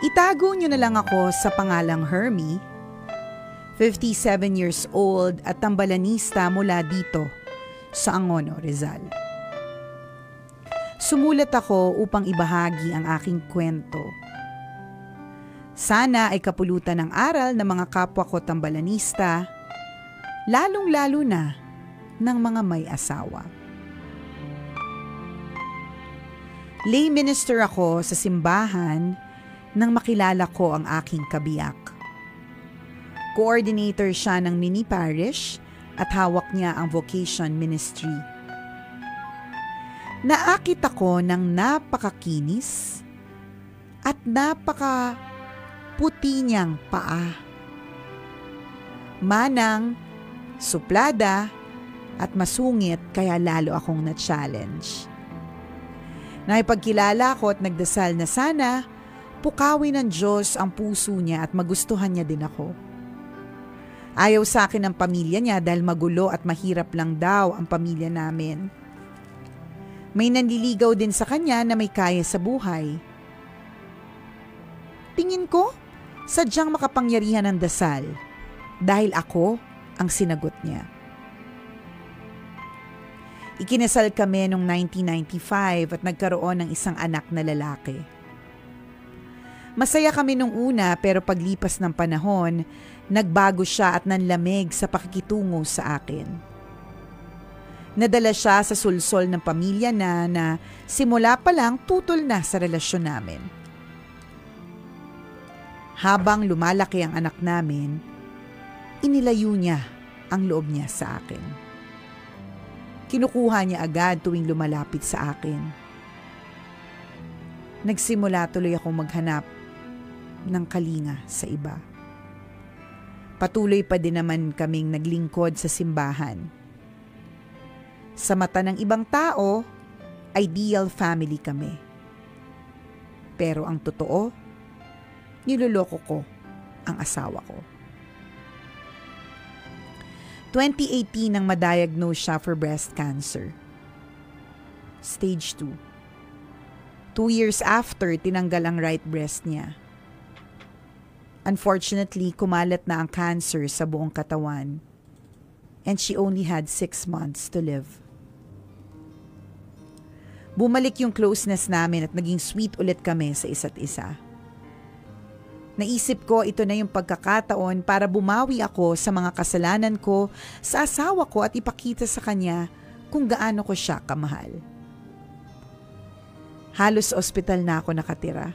[SPEAKER 4] Itago niyo na lang ako sa pangalang Hermie, 57 years old at tambalanista mula dito sa Angono, Rizal. Sumulat ako upang ibahagi ang aking kwento. Sana ay kapulutan ng aral ng mga kapwa ko tambalanista, lalong-lalo na ng mga may asawa. Lay minister ako sa simbahan nang makilala ko ang aking kabiyak. Coordinator siya ng mini parish at hawak niya ang vocation ministry. Naakit ako ng napakakinis at napaka puti niyang paa. Manang, suplada at masungit kaya lalo akong na-challenge. Nakipagkilala ako at nagdasal na sana pukawin ng Diyos ang puso niya at magustuhan niya din ako. Ayaw sa akin ang pamilya niya dahil magulo at mahirap lang daw ang pamilya namin. May nanliligaw din sa kanya na may kaya sa buhay. Tingin ko, sadyang makapangyarihan ang dasal dahil ako ang sinagot niya. Ikinasal kami noong 1995 at nagkaroon ng isang anak na lalaki. Masaya kami nung una pero paglipas ng panahon, nagbago siya at nanlamig sa pakikitungo sa akin. Nadala siya sa sulsol ng pamilya na na simula pa lang tutol na sa relasyon namin. Habang lumalaki ang anak namin, inilayo niya ang loob niya sa akin. Kinukuha niya agad tuwing lumalapit sa akin. Nagsimula tuloy akong maghanap ng kalinga sa iba. Patuloy pa din naman kaming naglingkod sa simbahan. Sa mata ng ibang tao, ideal family kami. Pero ang totoo, niloloko ko ang asawa ko. 2018 nang madiagnose siya for breast cancer. Stage 2. Two years after, tinanggal ang right breast niya. Unfortunately, kumalat na ang cancer sa buong katawan and she only had six months to live. Bumalik yung closeness namin at naging sweet ulit kami sa isa't isa. Naisip ko ito na yung pagkakataon para bumawi ako sa mga kasalanan ko sa asawa ko at ipakita sa kanya kung gaano ko siya kamahal. Halos ospital na ako nakatira.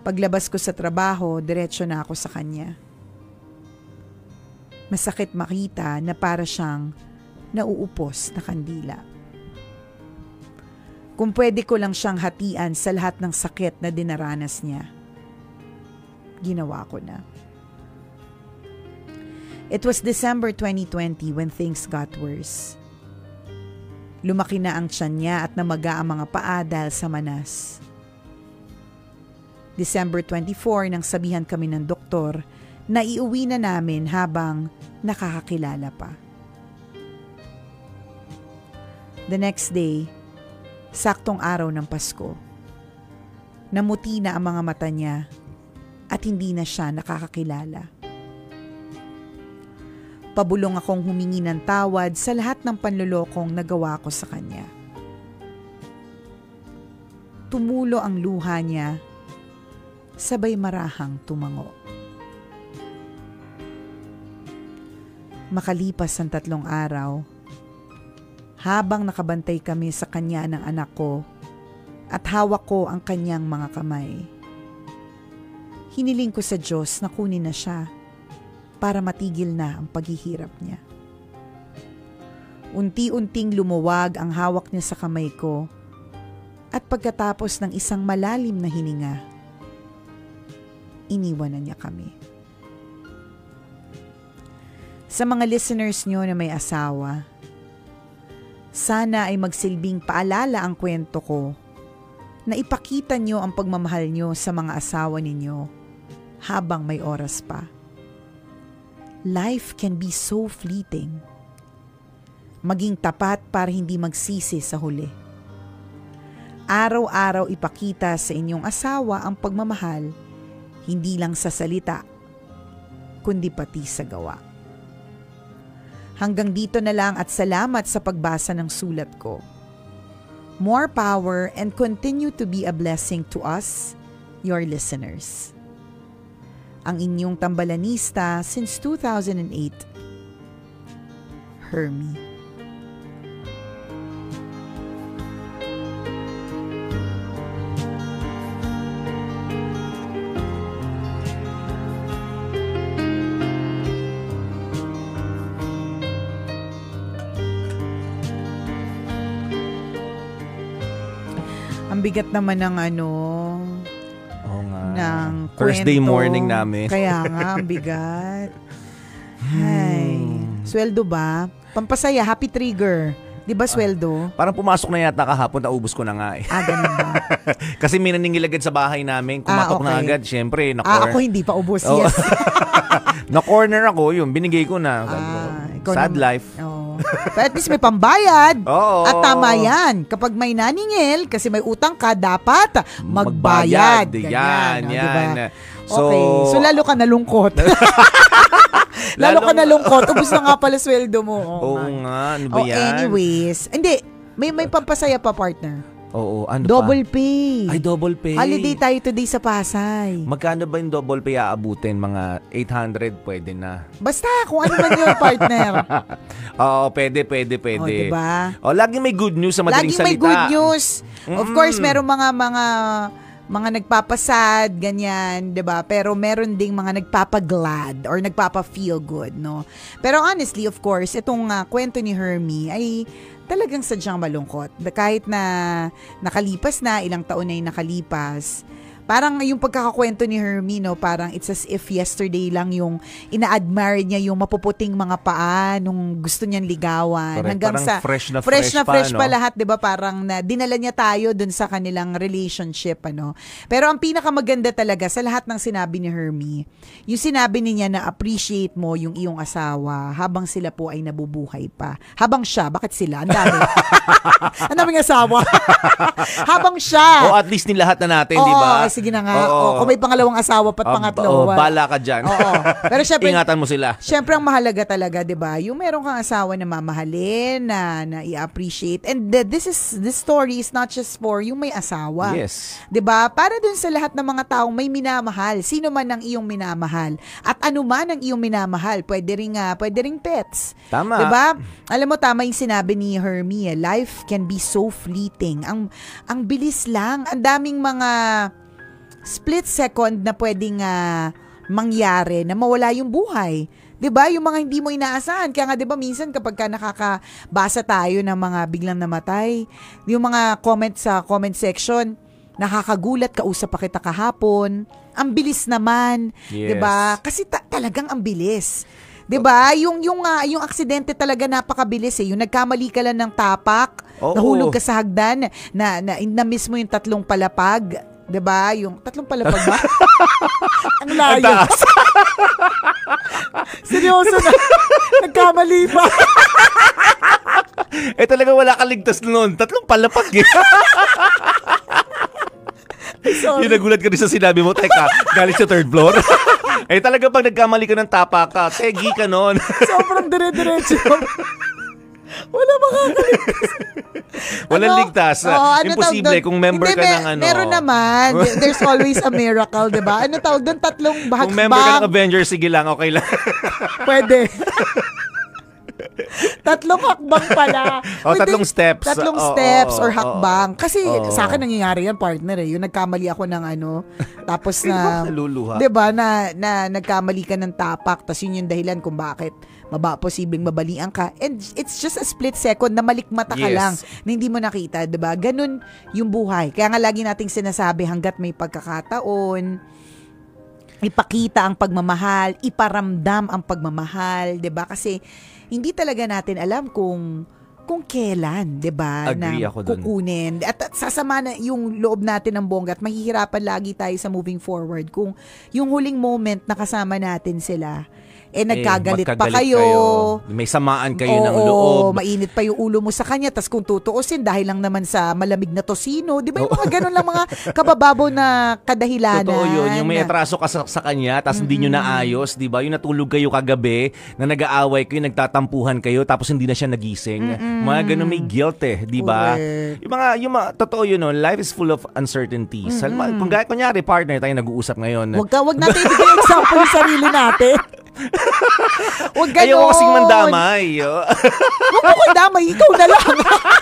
[SPEAKER 4] Paglabas ko sa trabaho, diretsyo na ako sa kanya. Masakit makita na para siyang nauupos na kandila. Kung pwede ko lang siyang hatian sa lahat ng sakit na dinaranas niya ginawa ko na. It was December 2020 when things got worse. Lumaki na ang tiyan niya at namaga ang mga paa dahil sa manas. December 24 nang sabihan kami ng doktor na iuwi na namin habang nakakakilala pa. The next day, saktong araw ng Pasko, namuti na ang mga mata niya at hindi na siya nakakakilala. Pabulong akong humingi ng tawad sa lahat ng panlulokong nagawa ko sa kanya. Tumulo ang luha niya sabay marahang tumango. Makalipas ang tatlong araw, habang nakabantay kami sa kanya ng anak ko at hawak ko ang kanyang mga kamay. Hiniling ko sa Diyos na kunin na siya para matigil na ang paghihirap niya. Unti-unting lumuwag ang hawak niya sa kamay ko at pagkatapos ng isang malalim na hininga, iniwan na niya kami. Sa mga listeners nyo na may asawa, sana ay magsilbing paalala ang kwento ko na ipakita nyo ang pagmamahal nyo sa mga asawa ninyo habang may oras pa. Life can be so fleeting. Maging tapat para hindi magsisi sa huli. Araw-araw ipakita sa inyong asawa ang pagmamahal, hindi lang sa salita, kundi pati sa gawa. Hanggang dito na lang at salamat sa pagbasa ng sulat ko. More power and continue to be a blessing to us, your listeners. Ang inyong tambalanista since 2008, Hermie. Bigat naman ng ano,
[SPEAKER 3] Thursday
[SPEAKER 4] kwento.
[SPEAKER 3] morning namin.
[SPEAKER 4] Kaya nga, ang bigat. Ay, sweldo ba? Pampasaya, happy trigger. Di ba sweldo?
[SPEAKER 3] Parang pumasok na yata kahapon, naubos ko na nga eh.
[SPEAKER 4] Ah, ganun ba?
[SPEAKER 3] Kasi may naningil agad sa bahay namin, kumatok
[SPEAKER 4] Ah,
[SPEAKER 3] na
[SPEAKER 4] okay.
[SPEAKER 3] agad. Siyempre, na
[SPEAKER 4] ah, ako hindi pa ubos.
[SPEAKER 3] Oo.
[SPEAKER 4] Yes.
[SPEAKER 3] na-corner ako, yun, binigay ko na. Sabi ko,
[SPEAKER 4] Ah, ikaw
[SPEAKER 3] Sad
[SPEAKER 4] naman.
[SPEAKER 3] life.
[SPEAKER 4] Oo. But at least may pambayad.
[SPEAKER 3] Oo.
[SPEAKER 4] At tama yan. Kapag may naningil, kasi may utang ka, dapat magbayad.
[SPEAKER 3] Magbayad.
[SPEAKER 4] Ganyan,
[SPEAKER 3] Yan,
[SPEAKER 4] oh, diba?
[SPEAKER 3] yan. So-
[SPEAKER 4] okay. So, lalo ka nalungkot. lalo ka
[SPEAKER 3] Lalo-
[SPEAKER 4] nalungkot. Ubus na nga pala sweldo mo.
[SPEAKER 3] Oo
[SPEAKER 4] nga.
[SPEAKER 3] nga, ano ba
[SPEAKER 4] Oh,
[SPEAKER 3] yan?
[SPEAKER 4] anyways. Hindi. May may pampasaya pa, partner.
[SPEAKER 3] Oo, ano
[SPEAKER 4] Double
[SPEAKER 3] pa?
[SPEAKER 4] pay.
[SPEAKER 3] Ay, double pay.
[SPEAKER 4] Holiday tayo today sa Pasay.
[SPEAKER 3] Magkano ba yung double pay aabutin? Mga 800 pwede na.
[SPEAKER 4] Basta kung ano man yun, partner.
[SPEAKER 3] Oo, pwede, pwede, pwede.
[SPEAKER 4] O, diba?
[SPEAKER 3] O, laging may good news sa madaling
[SPEAKER 4] Laging may
[SPEAKER 3] salita.
[SPEAKER 4] good news. Of
[SPEAKER 3] Mm.
[SPEAKER 4] course, meron mga mga mga nagpapasad, ganyan, 'di ba? Pero meron ding mga nagpapaglad or nagpapa-feel good, no? Pero honestly, of course, itong ah, kwento ni Hermie ay talagang sadyang malungkot. Kahit na nakalipas na, ilang taon na yung nakalipas, parang yung pagkakakwento ni Hermie, no, parang it's as if yesterday lang yung ina-admire niya yung mapuputing mga paa nung gusto niyang ligawan.
[SPEAKER 3] Correct.
[SPEAKER 4] Hanggang
[SPEAKER 3] Parang
[SPEAKER 4] sa
[SPEAKER 3] fresh na
[SPEAKER 4] fresh,
[SPEAKER 3] fresh
[SPEAKER 4] na
[SPEAKER 3] pa,
[SPEAKER 4] fresh pa
[SPEAKER 3] no?
[SPEAKER 4] lahat, 'di ba? Parang na dinala niya tayo dun sa kanilang relationship ano. Pero ang pinakamaganda talaga sa lahat ng sinabi ni Hermie, yung sinabi niya na appreciate mo yung iyong asawa habang sila po ay nabubuhay pa. Habang siya, bakit sila? Ang dami. Ang daming asawa. habang siya.
[SPEAKER 3] O at least nilahat na natin, di ba?
[SPEAKER 4] Sige na nga.
[SPEAKER 3] Oo.
[SPEAKER 4] Oo, kung may pangalawang asawa pa't
[SPEAKER 3] Ah,
[SPEAKER 4] pangatlo. wa-
[SPEAKER 3] bala ka dyan.
[SPEAKER 4] Oo. Pero syempre,
[SPEAKER 3] Ingatan mo sila.
[SPEAKER 4] Siyempre, ang mahalaga talaga, 'di ba? Yung meron kang asawa na mamahalin, na na i-appreciate. And the- this is this story is not just for yung may asawa.
[SPEAKER 3] Yes.
[SPEAKER 4] 'Di ba? Para dun sa lahat ng mga taong may minamahal, sino man ang iyong minamahal at ano man ang iyong minamahal, pwede ring ah, pwede ring pets.
[SPEAKER 3] Tama.
[SPEAKER 4] 'Di ba? Alam mo tama yung sinabi ni Hermie, eh, life can be so fleeting. Ang ang bilis lang, ang daming mga split second na pwedeng ah, mangyari na mawala yung buhay. 'Di ba? Yung mga hindi mo inaasahan. Kaya nga 'di ba minsan kapag ka nakakabasa tayo ng mga biglang namatay, yung mga comment sa comment section, nakakagulat kausap pa kita kahapon. Ang bilis naman, 'di ba?
[SPEAKER 3] Yes.
[SPEAKER 4] Kasi ta- talagang ang bilis. 'Di ba? Yung yung ah, yung aksidente talaga napakabilis eh. Yung nagkamali ka lang ng tapak,
[SPEAKER 3] Oo.
[SPEAKER 4] nahulog ka sa hagdan, na na, na miss mo yung tatlong palapag, 'di ba? Yung tatlong palapag ba? ang layo.
[SPEAKER 3] taas.
[SPEAKER 4] Seryoso na. Nagkamali pa.
[SPEAKER 3] Eh talaga wala kang ligtas noon. Tatlong palapag eh.
[SPEAKER 4] Sorry.
[SPEAKER 3] Yung nagulat ka rin sa sinabi mo, teka, galing sa third floor. eh talaga pag nagkamali ka ng tapa ka, tegi ka noon.
[SPEAKER 4] Sobrang dire-diretso. Wala makakaligtas.
[SPEAKER 3] Walang
[SPEAKER 4] Ano?
[SPEAKER 3] ligtas.
[SPEAKER 4] Oo, ano
[SPEAKER 3] Imposible kung member
[SPEAKER 4] Hindi,
[SPEAKER 3] ka
[SPEAKER 4] may-
[SPEAKER 3] ng ano.
[SPEAKER 4] Meron naman. There's always a miracle, di ba? Ano tawag doon? Tatlong hakbang.
[SPEAKER 3] Kung member ka ng Avengers, sige lang, okay lang.
[SPEAKER 4] Pwede. tatlong hakbang pala.
[SPEAKER 3] Oh,
[SPEAKER 4] Pwede-
[SPEAKER 3] tatlong steps.
[SPEAKER 4] Tatlong
[SPEAKER 3] Oo,
[SPEAKER 4] steps
[SPEAKER 3] oo,
[SPEAKER 4] or hakbang. Kasi
[SPEAKER 3] Oo.
[SPEAKER 4] sa akin nangyayari yan, partner eh. Yung nagkamali ako ng ano, tapos
[SPEAKER 3] Bakit
[SPEAKER 4] na...
[SPEAKER 3] naluluha?
[SPEAKER 4] 'Di ba na, na nagkamali ka ng tapak, tapos yun yung dahilan kung bakit maba posibleng mabalian ka. And it's just a split second na malikmata ka
[SPEAKER 3] Yes.
[SPEAKER 4] lang na hindi mo nakita, 'di ba? Ganun yung buhay. Kaya nga lagi nating sinasabi hanggat may pagkakataon, ipakita ang pagmamahal, iparamdam ang pagmamahal, 'di ba? Kasi hindi talaga natin alam kung kung kailan, 'di ba, na kukunin. At, at sasama na yung loob natin ng bongga at mahihirapan lagi tayo sa moving forward kung yung huling moment na kasama natin sila eh nagkagalit pa
[SPEAKER 3] magkagalit
[SPEAKER 4] kayo.
[SPEAKER 3] May samaan kayo ng
[SPEAKER 4] Oo,
[SPEAKER 3] loob.
[SPEAKER 4] mainit pa yung ulo mo sa kanya. Tapos kung tutuusin, dahil lang naman sa malamig na tosino, di ba yung mga ganun lang mga kabababaw na kadahilanan.
[SPEAKER 3] Totoo yun. Yung may atraso ka sa, sa kanya, tapos hindi nyo naayos, di ba? Yung natulog kayo kagabi, na nag-aaway kayo, nagtatampuhan kayo, tapos hindi na siya nagising. Mga ganun may guilt eh, di ba? Yung mga, yung mga, totoo yun, no? life is full of uncertainties. Halimbawa, Kung gaya, kunyari, partner, tayo nag-uusap ngayon.
[SPEAKER 4] Ka, wag natin ibigay example yung sarili natin. Huwag ganon.
[SPEAKER 3] Ayaw ko kasing mandamay. oh.
[SPEAKER 4] Huwag mo ko damay, ikaw na lang.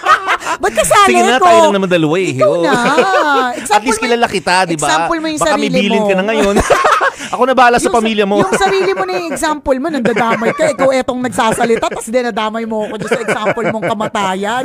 [SPEAKER 4] Ba't kasali
[SPEAKER 3] Sige na,
[SPEAKER 4] ko?
[SPEAKER 3] tayo lang naman dalawa eh.
[SPEAKER 4] Ikaw
[SPEAKER 3] Oh.
[SPEAKER 4] na.
[SPEAKER 3] At
[SPEAKER 4] Example
[SPEAKER 3] least
[SPEAKER 4] mo-
[SPEAKER 3] kilala kita, di ba?
[SPEAKER 4] Example mo yung
[SPEAKER 3] Baka
[SPEAKER 4] sarili
[SPEAKER 3] may bilin
[SPEAKER 4] mo.
[SPEAKER 3] ka na ngayon. Ako na bahala sa
[SPEAKER 4] Yung
[SPEAKER 3] pamilya mo.
[SPEAKER 4] Yung sarili mo na yung example mo, nandadamay ka. Ikaw etong nagsasalita, tapos dinadamay mo ako sa example mong kamatayan.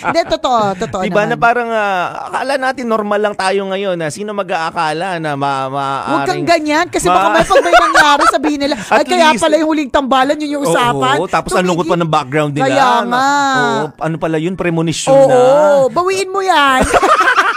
[SPEAKER 4] Hindi, totoo. Totoo
[SPEAKER 3] Diba na
[SPEAKER 4] naman.
[SPEAKER 3] parang ah, akala natin normal lang tayo ngayon na sino mag-aakala na ma
[SPEAKER 4] Huwag kang ganyan kasi
[SPEAKER 3] Ma-
[SPEAKER 4] baka may pag may nangyari sabihin nila, ay kaya
[SPEAKER 3] least-
[SPEAKER 4] pala yung huling tambalan yun yung usapan.
[SPEAKER 3] Oo, tapos ang lungkot pa ng background nila.
[SPEAKER 4] Kaya nga.
[SPEAKER 3] Oo, ano pala yun? Premonition
[SPEAKER 4] Oo,
[SPEAKER 3] na.
[SPEAKER 4] bawiin mo yan.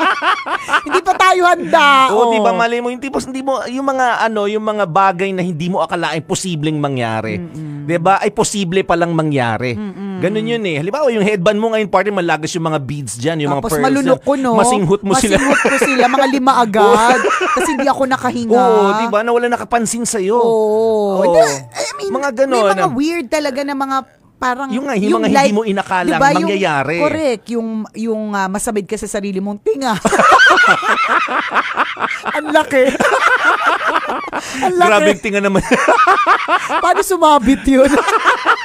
[SPEAKER 4] hindi pa tayo handa.
[SPEAKER 3] Oo, di ba mali mo yung tipos hindi mo yung mga ano, yung mga bagay na hindi mo akalain posibleng mangyari. 'Di ba? Ay posible pa lang mangyari. Ganun yun eh. Halimbawa, yung headband mo ngayon party malagos yung mga beads diyan, yung
[SPEAKER 4] Tapos
[SPEAKER 3] mga pearls.
[SPEAKER 4] malulok ko, no?
[SPEAKER 3] Masinghot mo sila.
[SPEAKER 4] Masinghot ko sila, mga lima agad. Tapos hindi ako nakahinga.
[SPEAKER 3] Oo, di ba? Na wala nakapansin sa iyo.
[SPEAKER 4] Oo. Hindi, I mean,
[SPEAKER 3] Mga ganon.
[SPEAKER 4] May mga weird talaga na mga parang
[SPEAKER 3] Yung nga, yung mga hindi mo inakalang
[SPEAKER 4] Diba, yung-
[SPEAKER 3] mangyayari.
[SPEAKER 4] correct. Yung, yung ah, masabid ka sa sarili mong tinga. Ang laki. Ang laki.
[SPEAKER 3] Grabe tinga naman.
[SPEAKER 4] Paano sumabit yun?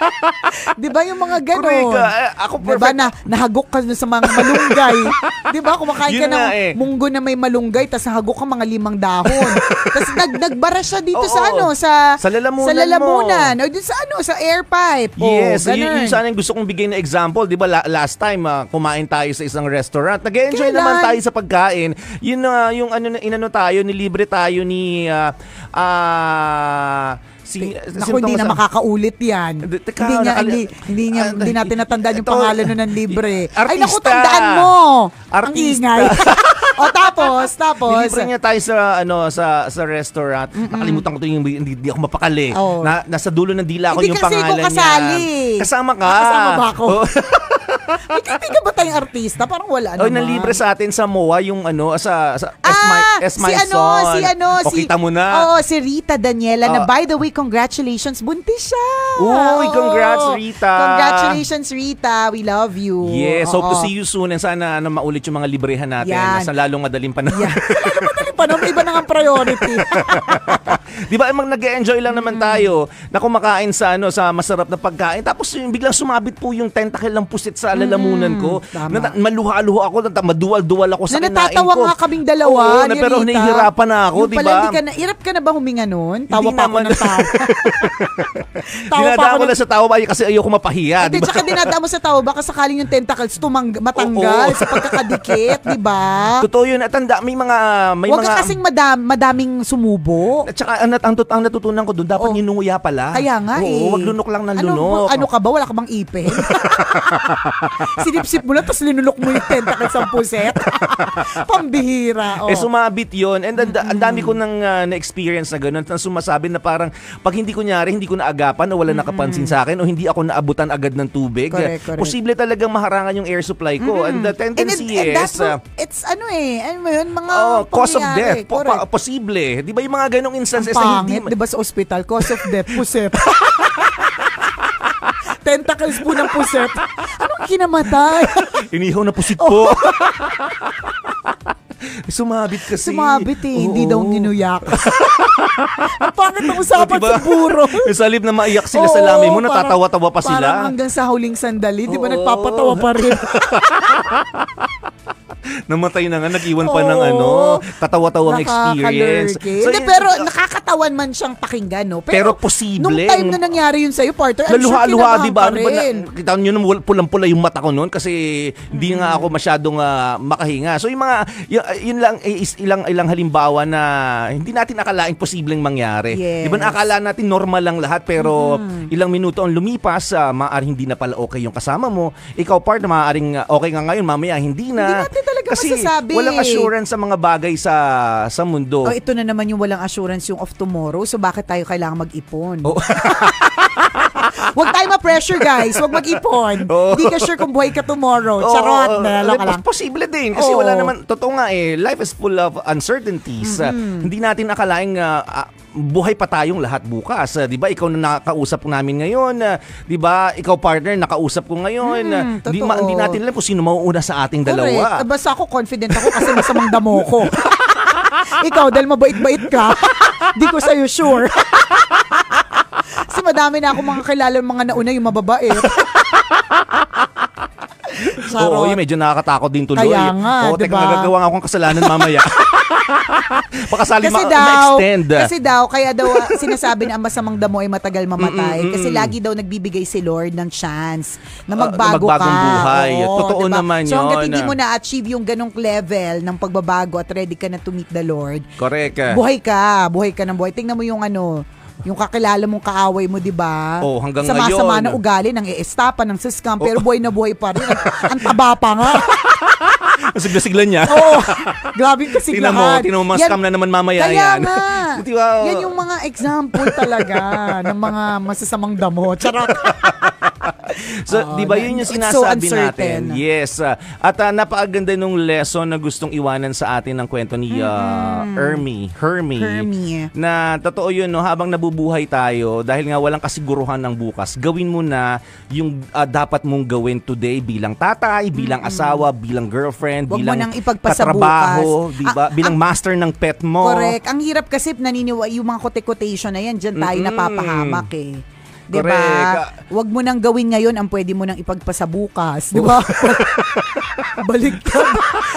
[SPEAKER 4] Di ba yung mga ganon?
[SPEAKER 3] Correct. Ako perfect.
[SPEAKER 4] na nahagok ka sa mga malunggay? Di ba kumakain ka
[SPEAKER 3] Yun
[SPEAKER 4] ng
[SPEAKER 3] eh.
[SPEAKER 4] munggo na may malunggay tapos nahagok ka mga limang dahon. tapos nag nagbara siya dito
[SPEAKER 3] Oo.
[SPEAKER 4] sa ano sa
[SPEAKER 3] Sa lalamunan
[SPEAKER 4] sa lalamunan.
[SPEAKER 3] mo.
[SPEAKER 4] O dito sa ano sa air pipe. O,
[SPEAKER 3] Yes, yun,
[SPEAKER 4] ganun.
[SPEAKER 3] yun sana yung gusto kong bigay na example. Di ba la- last time ah, kumain tayo sa isang restaurant. Nag-enjoy naman tayo sa pagkain. Yun na yung ano na- inano tayo, nilibre tayo ni ah ah, si
[SPEAKER 4] Naku, hindi na makakaulit yan.
[SPEAKER 3] Teka,
[SPEAKER 4] hindi niya, hindi, hindi, niya,
[SPEAKER 3] Ah,
[SPEAKER 4] hindi natin natandaan yung
[SPEAKER 3] ito-
[SPEAKER 4] pangalan nun ng libre. Ay,
[SPEAKER 3] Artista.
[SPEAKER 4] naku, tandaan mo! Ang
[SPEAKER 3] Artista.
[SPEAKER 4] ingay. o, tapos, tapos.
[SPEAKER 3] Nilibre niya tayo sa ano sa sa restaurant. Nakalimutan ko to yung hindi, hindi ako mapakali.
[SPEAKER 4] Oo.
[SPEAKER 3] Na, nasa dulo ng dila ko
[SPEAKER 4] Hindi
[SPEAKER 3] yung
[SPEAKER 4] kasi ikaw
[SPEAKER 3] pangalan
[SPEAKER 4] kasali.
[SPEAKER 3] niya. Kasama ka.
[SPEAKER 4] Ah, kasama ba ako?
[SPEAKER 3] Oo.
[SPEAKER 4] May kaibigan ba tayong artista? Parang wala naman.
[SPEAKER 3] nalibre sa atin sa MOA yung ano sa, sa S
[SPEAKER 4] Ah,
[SPEAKER 3] my S my
[SPEAKER 4] si ano,
[SPEAKER 3] son.
[SPEAKER 4] si ano,
[SPEAKER 3] O,
[SPEAKER 4] si...
[SPEAKER 3] kita mo na.
[SPEAKER 4] Oo, si Rita Daniela na
[SPEAKER 3] Ah.
[SPEAKER 4] by the way, congratulations, buntis siya.
[SPEAKER 3] Uy,
[SPEAKER 4] Oo.
[SPEAKER 3] congrats, Rita.
[SPEAKER 4] Congratulations, Rita. We love you.
[SPEAKER 3] Yes, hope to
[SPEAKER 4] Oo.
[SPEAKER 3] see you soon and sana ano, maulit yung mga librehan natin
[SPEAKER 4] Yan.
[SPEAKER 3] sa lalong madaling panahon.
[SPEAKER 4] Yeah. Pa naman, iba na ang priority.
[SPEAKER 3] Di ba, mag nag-enjoy lang
[SPEAKER 4] Mm.
[SPEAKER 3] naman tayo na kumakain sa ano sa masarap na pagkain tapos yung biglang sumabit po yung tentacle ng pusit sa lalamunan ko.
[SPEAKER 4] Mm, tama.
[SPEAKER 3] Na, maluha-luha ako, na, maduwal-duwal ako sa
[SPEAKER 4] na
[SPEAKER 3] kinain
[SPEAKER 4] natatawa
[SPEAKER 3] ko.
[SPEAKER 4] nga kaming dalawa
[SPEAKER 3] Oo, na,
[SPEAKER 4] ni
[SPEAKER 3] pero
[SPEAKER 4] Rita.
[SPEAKER 3] nahihirapan na ako,
[SPEAKER 4] Yung
[SPEAKER 3] di
[SPEAKER 4] pala,
[SPEAKER 3] ba?
[SPEAKER 4] hindi ka na, hirap ka na ba huminga noon? Tawa pa ako
[SPEAKER 3] naman.
[SPEAKER 4] ng tawa. tawa pa
[SPEAKER 3] Dinadaan
[SPEAKER 4] ako
[SPEAKER 3] ko
[SPEAKER 4] ng
[SPEAKER 3] lang sa tawa ay kasi ayoko mapahiya,
[SPEAKER 4] Hindi,
[SPEAKER 3] di ba?
[SPEAKER 4] tsaka dinadaan mo sa tawa, baka sakaling yung tentacles tumang, matanggal
[SPEAKER 3] Oo.
[SPEAKER 4] sa pagkakadikit, di ba?
[SPEAKER 3] Totoo yun. At tanda, may mga... May
[SPEAKER 4] Huwag
[SPEAKER 3] mga,
[SPEAKER 4] ka kasing madam, madaming sumubo.
[SPEAKER 3] At saka ang, ang, ang natutunan ko doon, dapat
[SPEAKER 4] Oh.
[SPEAKER 3] ninunguya pala.
[SPEAKER 4] Kaya nga
[SPEAKER 3] Oo,
[SPEAKER 4] eh.
[SPEAKER 3] wag lunok lang ng
[SPEAKER 4] ano,
[SPEAKER 3] lunok.
[SPEAKER 4] Ano ka ba? Wala ka bang ipin? Sinipsip mo lang, tapos linulok mo yung tentacles sa puset. Pambihira. Oh.
[SPEAKER 3] Eh sumabit 'yon and ang, ang dami ko nang ah, na-experience na ganun na sumasabi na parang pag hindi kunyari hindi ko naagapan o wala nakapansin sa akin o hindi ako naabutan agad ng tubig
[SPEAKER 4] Correct, correct.
[SPEAKER 3] posible talagang maharangan yung air supply ko and the
[SPEAKER 4] And,
[SPEAKER 3] tendency
[SPEAKER 4] it- and that
[SPEAKER 3] is
[SPEAKER 4] will-
[SPEAKER 3] ah,
[SPEAKER 4] it's ano eh, ano mo yun, mga
[SPEAKER 3] oh, cause of. Death po, pa- posible di ba yung mga ganong
[SPEAKER 4] Ang
[SPEAKER 3] instances na hindi
[SPEAKER 4] pangit, di ba sa ospital? Cause of death, puset. tentacles po ng puset. Anong kinamatay?
[SPEAKER 3] Inihaw na pusit po. Sumabit kasi.
[SPEAKER 4] Sumabit eh, hindi
[SPEAKER 3] Oo.
[SPEAKER 4] daw ginuyak. Ang pangit ng usapan
[SPEAKER 3] O, diba?
[SPEAKER 4] sa buro.
[SPEAKER 3] Sa halip na maiyak sila sa
[SPEAKER 4] Oo,
[SPEAKER 3] lamay mo,
[SPEAKER 4] parang-
[SPEAKER 3] natatawa-tawa pa sila.
[SPEAKER 4] Parang hanggang sa huling sandali, di ba nagpapatawa pa rin?
[SPEAKER 3] Namatay na nga, nag-iwan pa ng ano, katawa-tawang experience. So,
[SPEAKER 4] Hindi,
[SPEAKER 3] yun-
[SPEAKER 4] pero nakakatawan man siyang pakinggan, no?
[SPEAKER 3] Pero posible.
[SPEAKER 4] Nung time na nangyari yun sa'yo, partner, I'm sure kinabahan
[SPEAKER 3] di ba? Ano ba na, kita nyo wal- pulang-pula yung mata ko noon kasi hindi nga ako masyadong ah, makahinga. So yung mga, yun, yun lang, eh, is, ilang, ilang halimbawa na hindi natin akalaing posibleng mangyari.
[SPEAKER 4] Yes.
[SPEAKER 3] Di ba nakala natin normal lang lahat pero ilang minuto ang lumipas, uh, maaaring hindi na pala okay yung kasama mo. Ikaw part maaaring ah, okay nga ngayon, mamaya hindi na.
[SPEAKER 4] Hindi natin talaga
[SPEAKER 3] kasi
[SPEAKER 4] masasabi.
[SPEAKER 3] walang assurance sa mga bagay sa sa mundo.
[SPEAKER 4] Oh, ito na naman yung walang assurance yung of tomorrow. So bakit tayo kailangan mag-ipon?
[SPEAKER 3] Oh.
[SPEAKER 4] Huwag tayo ma-pressure, guys. Huwag mag-ipon. Hindi ka sure kung buhay ka tomorrow.
[SPEAKER 3] Oo,
[SPEAKER 4] Charot.
[SPEAKER 3] oo.
[SPEAKER 4] Nalala ka
[SPEAKER 3] Pos-
[SPEAKER 4] lang.
[SPEAKER 3] Posible din. Kasi
[SPEAKER 4] Oo.
[SPEAKER 3] wala naman, totoo nga eh, life is full of uncertainties. Uh, hindi natin akalaing ah, ah, buhay pa tayong lahat bukas. Uh, 'Di ba? Ikaw na nakausap namin ngayon, uh, 'di ba? Ikaw partner nakausap ko ngayon. Uh,
[SPEAKER 4] Mm,
[SPEAKER 3] hindi,
[SPEAKER 4] totoo.
[SPEAKER 3] hindi natin alam kung sino mauuna sa ating
[SPEAKER 4] Correct.
[SPEAKER 3] dalawa.
[SPEAKER 4] Basta ako confident ako kasi masamang damo ko. Ikaw, dahil mabait-bait ka, di ko sa'yo sure. Kasi madami na ako mga kilala mga nauna yung mababait.
[SPEAKER 3] Oo, yun, medyo nakakatakot din tuloy.
[SPEAKER 4] Kaya nga,
[SPEAKER 3] Oo, teka,
[SPEAKER 4] diba?
[SPEAKER 3] nagagawa akong kasalanan mamaya. Pakasali
[SPEAKER 4] kasi
[SPEAKER 3] ma-
[SPEAKER 4] daw,
[SPEAKER 3] ma-extend.
[SPEAKER 4] kasi daw, kaya daw ah, sinasabi na ang masamang damo ay matagal mamatay. Kasi lagi daw nagbibigay si Lord ng chance na
[SPEAKER 3] Ah,
[SPEAKER 4] magbago
[SPEAKER 3] na magbagong
[SPEAKER 4] ka.
[SPEAKER 3] buhay.
[SPEAKER 4] Oo,
[SPEAKER 3] Totoo
[SPEAKER 4] diba?
[SPEAKER 3] naman
[SPEAKER 4] So hanggat
[SPEAKER 3] yun.
[SPEAKER 4] hindi mo na-achieve yung ganong level ng pagbabago at ready ka na to meet the Lord,
[SPEAKER 3] Correct.
[SPEAKER 4] buhay ka, buhay ka ng buhay. Tingnan mo yung ano, yung kakilala mong kaaway mo, di ba?
[SPEAKER 3] Oh, hanggang
[SPEAKER 4] Sama-sama
[SPEAKER 3] ngayon.
[SPEAKER 4] na ugali ng iestapa, ng siskam, pero buhay na buhay pa rin. Ang taba pa nga.
[SPEAKER 3] Sigla-sigla niya.
[SPEAKER 4] Oo. Grabe kasi
[SPEAKER 3] Tingnan mo, tingnan mo, mga scam na naman mamaya
[SPEAKER 4] kaya
[SPEAKER 3] yan.
[SPEAKER 4] nga.
[SPEAKER 3] Di ba?
[SPEAKER 4] Yan yung mga example talaga ng mga masasamang damo. Charot.
[SPEAKER 3] So,
[SPEAKER 4] Oo,
[SPEAKER 3] di ba yun yung
[SPEAKER 4] so
[SPEAKER 3] sinasabi
[SPEAKER 4] uncertain.
[SPEAKER 3] natin? Yes. ah, at ah, napakaganda nung lesson na gustong iwanan sa atin ng kwento ni ah, Ermi, Hermie.
[SPEAKER 4] Hermie.
[SPEAKER 3] Na totoo yun, no, habang nabubuhay tayo, dahil nga walang kasiguruhan ng bukas, gawin mo na yung ah, dapat mong gawin today bilang tatay, bilang asawa, bilang girlfriend,
[SPEAKER 4] mo
[SPEAKER 3] bilang
[SPEAKER 4] nang ipagpasa
[SPEAKER 3] katrabaho, di ba?
[SPEAKER 4] Ah,
[SPEAKER 3] bilang master ng pet mo.
[SPEAKER 4] Correct. Ang hirap kasi naniniwa yung mga kote-quotation na yan, dyan tayo
[SPEAKER 3] Mm-mm.
[SPEAKER 4] napapahamak eh. Di ba? Huwag mo nang gawin ngayon ang pwede mo nang ipagpasa bukas. Di ba? Baligtad.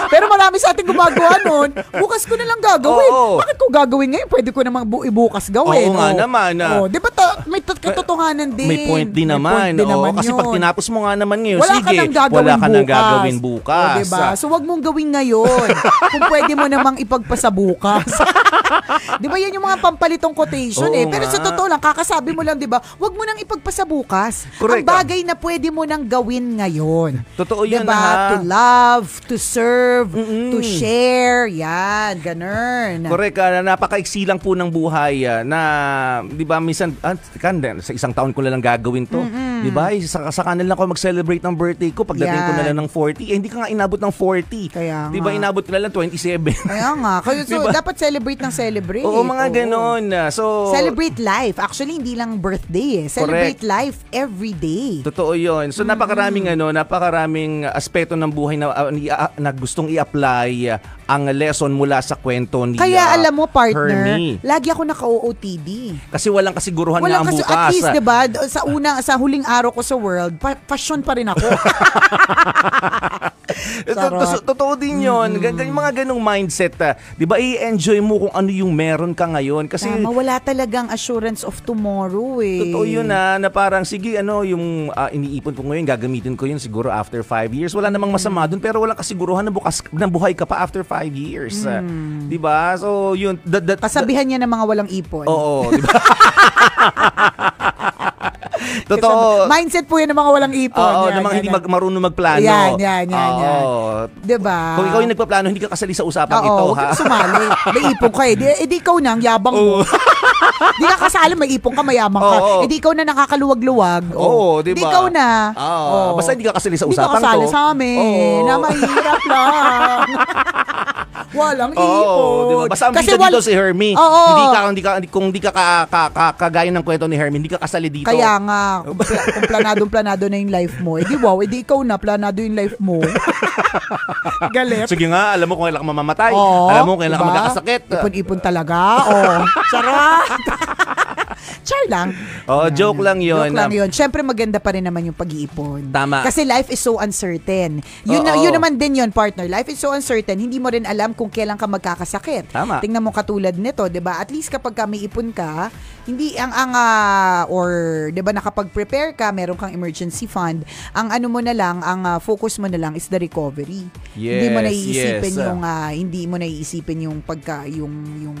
[SPEAKER 4] Pero marami sa ating gumagawa nun. Bukas ko na lang gagawin.
[SPEAKER 3] Oo.
[SPEAKER 4] Bakit ko gagawin ngayon? Pwede ko namang bu- ibukas gawin.
[SPEAKER 3] Oo nga
[SPEAKER 4] Oh.
[SPEAKER 3] naman, ah.
[SPEAKER 4] Oh, di ba ta- may tot- katotohanan din.
[SPEAKER 3] May point din
[SPEAKER 4] May
[SPEAKER 3] naman.
[SPEAKER 4] point din
[SPEAKER 3] Oo,
[SPEAKER 4] naman
[SPEAKER 3] kasi pag
[SPEAKER 4] yun.
[SPEAKER 3] tinapos mo nga naman ngayon,
[SPEAKER 4] Wala
[SPEAKER 3] sige,
[SPEAKER 4] ka nang gagawin
[SPEAKER 3] wala ka nang
[SPEAKER 4] bukas.
[SPEAKER 3] gagawin bukas.
[SPEAKER 4] O, diba? So, wag mong gawin ngayon. kung pwede mo namang ipagpasa bukas. di ba yan yung mga pampalitong quotation
[SPEAKER 3] Oo
[SPEAKER 4] eh. Pero sa
[SPEAKER 3] nga.
[SPEAKER 4] totoo lang, kakasabi mo lang, di ba, wag mo nang ipagpasa bukas.
[SPEAKER 3] Correct,
[SPEAKER 4] Ang bagay na pwede mo nang gawin ngayon.
[SPEAKER 3] Totoo yun,
[SPEAKER 4] Diba?
[SPEAKER 3] ha?
[SPEAKER 4] To love, to serve,
[SPEAKER 3] Mm-mm.
[SPEAKER 4] to share. Yan, ganun.
[SPEAKER 3] Correct, ah, napakaiksi lang po ng buhay ah, na, di ba, minsan, ah, kan, sa isang taon ko na lang gagawin to. Di ba, sa, sa kanila ako mag-celebrate ng birthday ko, pagdating ko na
[SPEAKER 4] Yan.
[SPEAKER 3] lang ng 40, eh, hindi ka nga inabot ng 40.
[SPEAKER 4] Kaya
[SPEAKER 3] Di ba,
[SPEAKER 4] nga.
[SPEAKER 3] inabot ko na lang 27.
[SPEAKER 4] Kaya nga. Kaya, so,
[SPEAKER 3] Diba?
[SPEAKER 4] dapat celebrate ng celebrate.
[SPEAKER 3] Oo, mga
[SPEAKER 4] Oo.
[SPEAKER 3] ganon. ah. So,
[SPEAKER 4] Celebrate life. Actually, hindi lang birthday eh. Celebrate life every day.
[SPEAKER 3] Totoo 'yon. So napakaraming ano, napakaraming aspeto ng buhay na, ah, na gustong i-apply ang lesson mula sa kwento ni
[SPEAKER 4] Kaya
[SPEAKER 3] ah,
[SPEAKER 4] alam mo, partner,
[SPEAKER 3] Hermie.
[SPEAKER 4] lagi ako naka-OOTD.
[SPEAKER 3] Kasi walang kasiguruhan
[SPEAKER 4] Walang
[SPEAKER 3] nga ang
[SPEAKER 4] kasi,
[SPEAKER 3] bukas.
[SPEAKER 4] at least,
[SPEAKER 3] ah.
[SPEAKER 4] 'di ba, sa una sa huling araw ko sa world, pa- passion pa rin ako.
[SPEAKER 3] Totoo din 'yon. Yung mga ganong mindset, ah, 'di ba? I-enjoy mo kung ano yung meron ka ngayon kasi
[SPEAKER 4] Tama, wala talagang assurance of tomorrow eh.
[SPEAKER 3] Totoo yun na, na parang sige ano yung ah, iniipon ko ngayon gagamitin ko yun siguro after five years. Wala namang masama dun pero walang kasiguruhan na bukas na buhay ka pa after five years. Ah, 'Di ba? So yun that, that,
[SPEAKER 4] Kasabihan niya ng mga walang ipon.
[SPEAKER 3] Oo, 'di ba? Totoo.
[SPEAKER 4] Mindset po yan ng mga walang ipon.
[SPEAKER 3] Oo,
[SPEAKER 4] Yan,
[SPEAKER 3] ng mga
[SPEAKER 4] yan,
[SPEAKER 3] hindi mag, marunong magplano.
[SPEAKER 4] Yan, yan, yan,
[SPEAKER 3] Oo.
[SPEAKER 4] yan. 'Di ba?
[SPEAKER 3] Kung ikaw yung nagpaplano, hindi ka kasali sa usapang
[SPEAKER 4] Oo,
[SPEAKER 3] ito, ha?
[SPEAKER 4] kang sumali. May ipon ka eh. Di, eh, di ikaw na, ang yabang mo. di ka kasali, may ipon ka, mayamang ka.
[SPEAKER 3] Oo.
[SPEAKER 4] Eh di ikaw na nakakaluwag-luwag.
[SPEAKER 3] Oo, di ba?
[SPEAKER 4] Di ikaw na.
[SPEAKER 3] Oo.
[SPEAKER 4] Oo.
[SPEAKER 3] Basta hindi ka kasali sa usapang
[SPEAKER 4] ka kasali
[SPEAKER 3] to.
[SPEAKER 4] sa amin.
[SPEAKER 3] Oo.
[SPEAKER 4] Na mahirap lang. Walang
[SPEAKER 3] Oo,
[SPEAKER 4] ipon.
[SPEAKER 3] di ba? Basta ang
[SPEAKER 4] Kasi
[SPEAKER 3] bida dito
[SPEAKER 4] wal-
[SPEAKER 3] si Hermie.
[SPEAKER 4] Oo.
[SPEAKER 3] Hindi ka, hindi ka, kung hindi ka, ka, ka, ka- kagaya ng kwento ni Hermie, hindi ka kasali dito.
[SPEAKER 4] Kaya nga, kung, pla- kung planadong planado na yung life mo, edi wow, edi ikaw na, planado yung life mo. Galit.
[SPEAKER 3] Sige nga, alam mo kung kailan ka mamamatay.
[SPEAKER 4] Oo,
[SPEAKER 3] alam mo kung kailan ka
[SPEAKER 4] diba?
[SPEAKER 3] magkakasakit.
[SPEAKER 4] Ipon-ipon talaga. Oh, charot. Char lang.
[SPEAKER 3] Oh, joke lang yun.
[SPEAKER 4] Joke lang yun. Siyempre maganda pa rin naman yung pag-iipon.
[SPEAKER 3] Tama.
[SPEAKER 4] Kasi life is so uncertain. Yun, na,
[SPEAKER 3] Oo.
[SPEAKER 4] yun naman din yun, partner. Life is so uncertain. Hindi mo rin alam kung kailan ka magkakasakit.
[SPEAKER 3] Tama.
[SPEAKER 4] Tingnan mo katulad nito, 'di ba? At least kapag ka may ipon ka, hindi ang ang ah, or 'di ba nakapag-prepare ka, meron kang emergency fund, ang ano mo na lang, ang ah, focus mo na lang is the recovery. hindi mo
[SPEAKER 3] Yes,
[SPEAKER 4] naiisipin
[SPEAKER 3] yes.
[SPEAKER 4] yung ah, hindi mo naiisipin yung pagka yung yung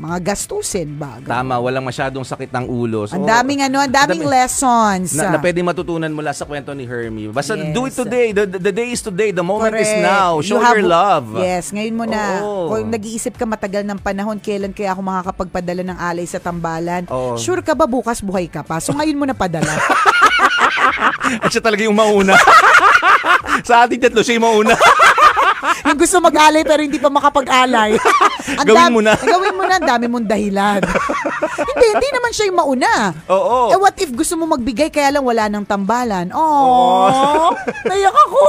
[SPEAKER 4] mga gastusin ba.
[SPEAKER 3] Tama, walang masyadong sakit ng ulo. So,
[SPEAKER 4] Ang daming ano, ang daming
[SPEAKER 3] dami-
[SPEAKER 4] lessons.
[SPEAKER 3] na, na pwede matutunan mula sa kwento ni Hermie. Basta
[SPEAKER 4] Yes.
[SPEAKER 3] do it today. The, the, day is today. The moment is
[SPEAKER 4] Correct.
[SPEAKER 3] now.
[SPEAKER 4] You
[SPEAKER 3] Show
[SPEAKER 4] have-
[SPEAKER 3] your love.
[SPEAKER 4] Yes, ngayon mo na.
[SPEAKER 3] Oo.
[SPEAKER 4] Kung nag-iisip ka matagal ng panahon, kailan kaya ako makakapagpadala ng alay sa tambalan?
[SPEAKER 3] Oo.
[SPEAKER 4] Sure ka ba bukas buhay ka pa? So ngayon mo na padala.
[SPEAKER 3] At siya talaga yung mauna. sa ating tatlo, siya yung mauna.
[SPEAKER 4] yung gusto mag-alay pero hindi pa makapag-alay. Ang
[SPEAKER 3] Gawin
[SPEAKER 4] dam-
[SPEAKER 3] mo na.
[SPEAKER 4] gawin mo na, ang dami mong dahilan. hindi, hindi naman siya yung mauna.
[SPEAKER 3] Oo.
[SPEAKER 4] Eh what if gusto mo magbigay kaya lang wala ng tambalan? Oh, naiyak ako.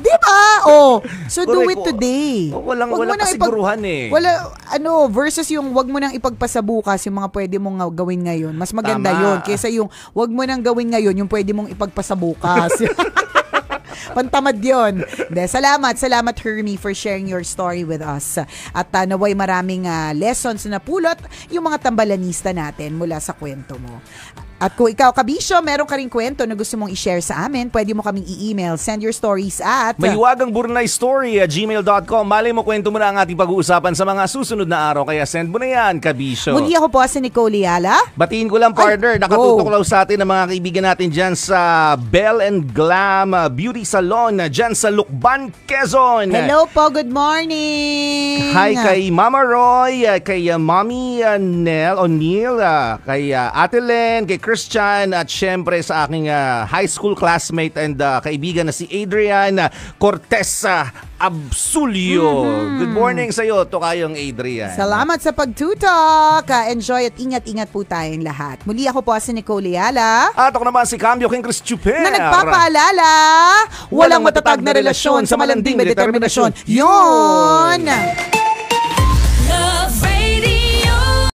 [SPEAKER 4] Di ba? Oh, so do
[SPEAKER 3] Correct.
[SPEAKER 4] it today.
[SPEAKER 3] Oh, walang-
[SPEAKER 4] Wag nang
[SPEAKER 3] kasiguruhan eh.
[SPEAKER 4] Wala, ano, versus yung wag mo nang ipagpasa bukas yung mga pwede mong nga- gawin ngayon. Mas maganda
[SPEAKER 3] Tama.
[SPEAKER 4] yun. Kaysa yung wag mo nang gawin ngayon yung pwede mong ipagpasa bukas. Pantamad yun. De, salamat, salamat Hermie for sharing your story with us. At uh, naway maraming ah, lessons na pulot yung mga tambalanista natin mula sa kwento mo. At kung ikaw, Kabisyo, meron ka rin kwento na gusto mong i-share sa amin, pwede mo kaming i-email. Send your stories at...
[SPEAKER 3] Mahiwagang Burnay Story at gmail.com. Malay mo, kwento mo na ang ating pag-uusapan sa mga susunod na araw. Kaya send mo na yan, Kabisyo.
[SPEAKER 4] Muli ako po si Nicole Liala.
[SPEAKER 3] Batiin ko lang, partner.
[SPEAKER 4] Ay,
[SPEAKER 3] Nakatutok
[SPEAKER 4] go.
[SPEAKER 3] lang sa atin ang mga kaibigan natin dyan sa Bell and Glam uh, Beauty Salon uh, dyan sa Lukban, Quezon.
[SPEAKER 4] Hello po, good morning!
[SPEAKER 3] Hi kay Mama Roy, uh, kay Mommy Nell O'Neill, kay Ate Len, kay Christian at syempre sa aking uh, high school classmate and uh, kaibigan na si Adrian Cortez uh, Absulio. Good morning sa iyo, Tokayong Adrian.
[SPEAKER 4] Mm-hmm. Salamat sa pagtutok! Ah, enjoy at ingat-ingat po tayong lahat. Muli ako po si Nicole Liala.
[SPEAKER 3] At ako naman si Cambio King Chris Chuper.
[SPEAKER 4] na nagpapaalala, walang matatag na relasyon sa malanding may determinasyon. Yun!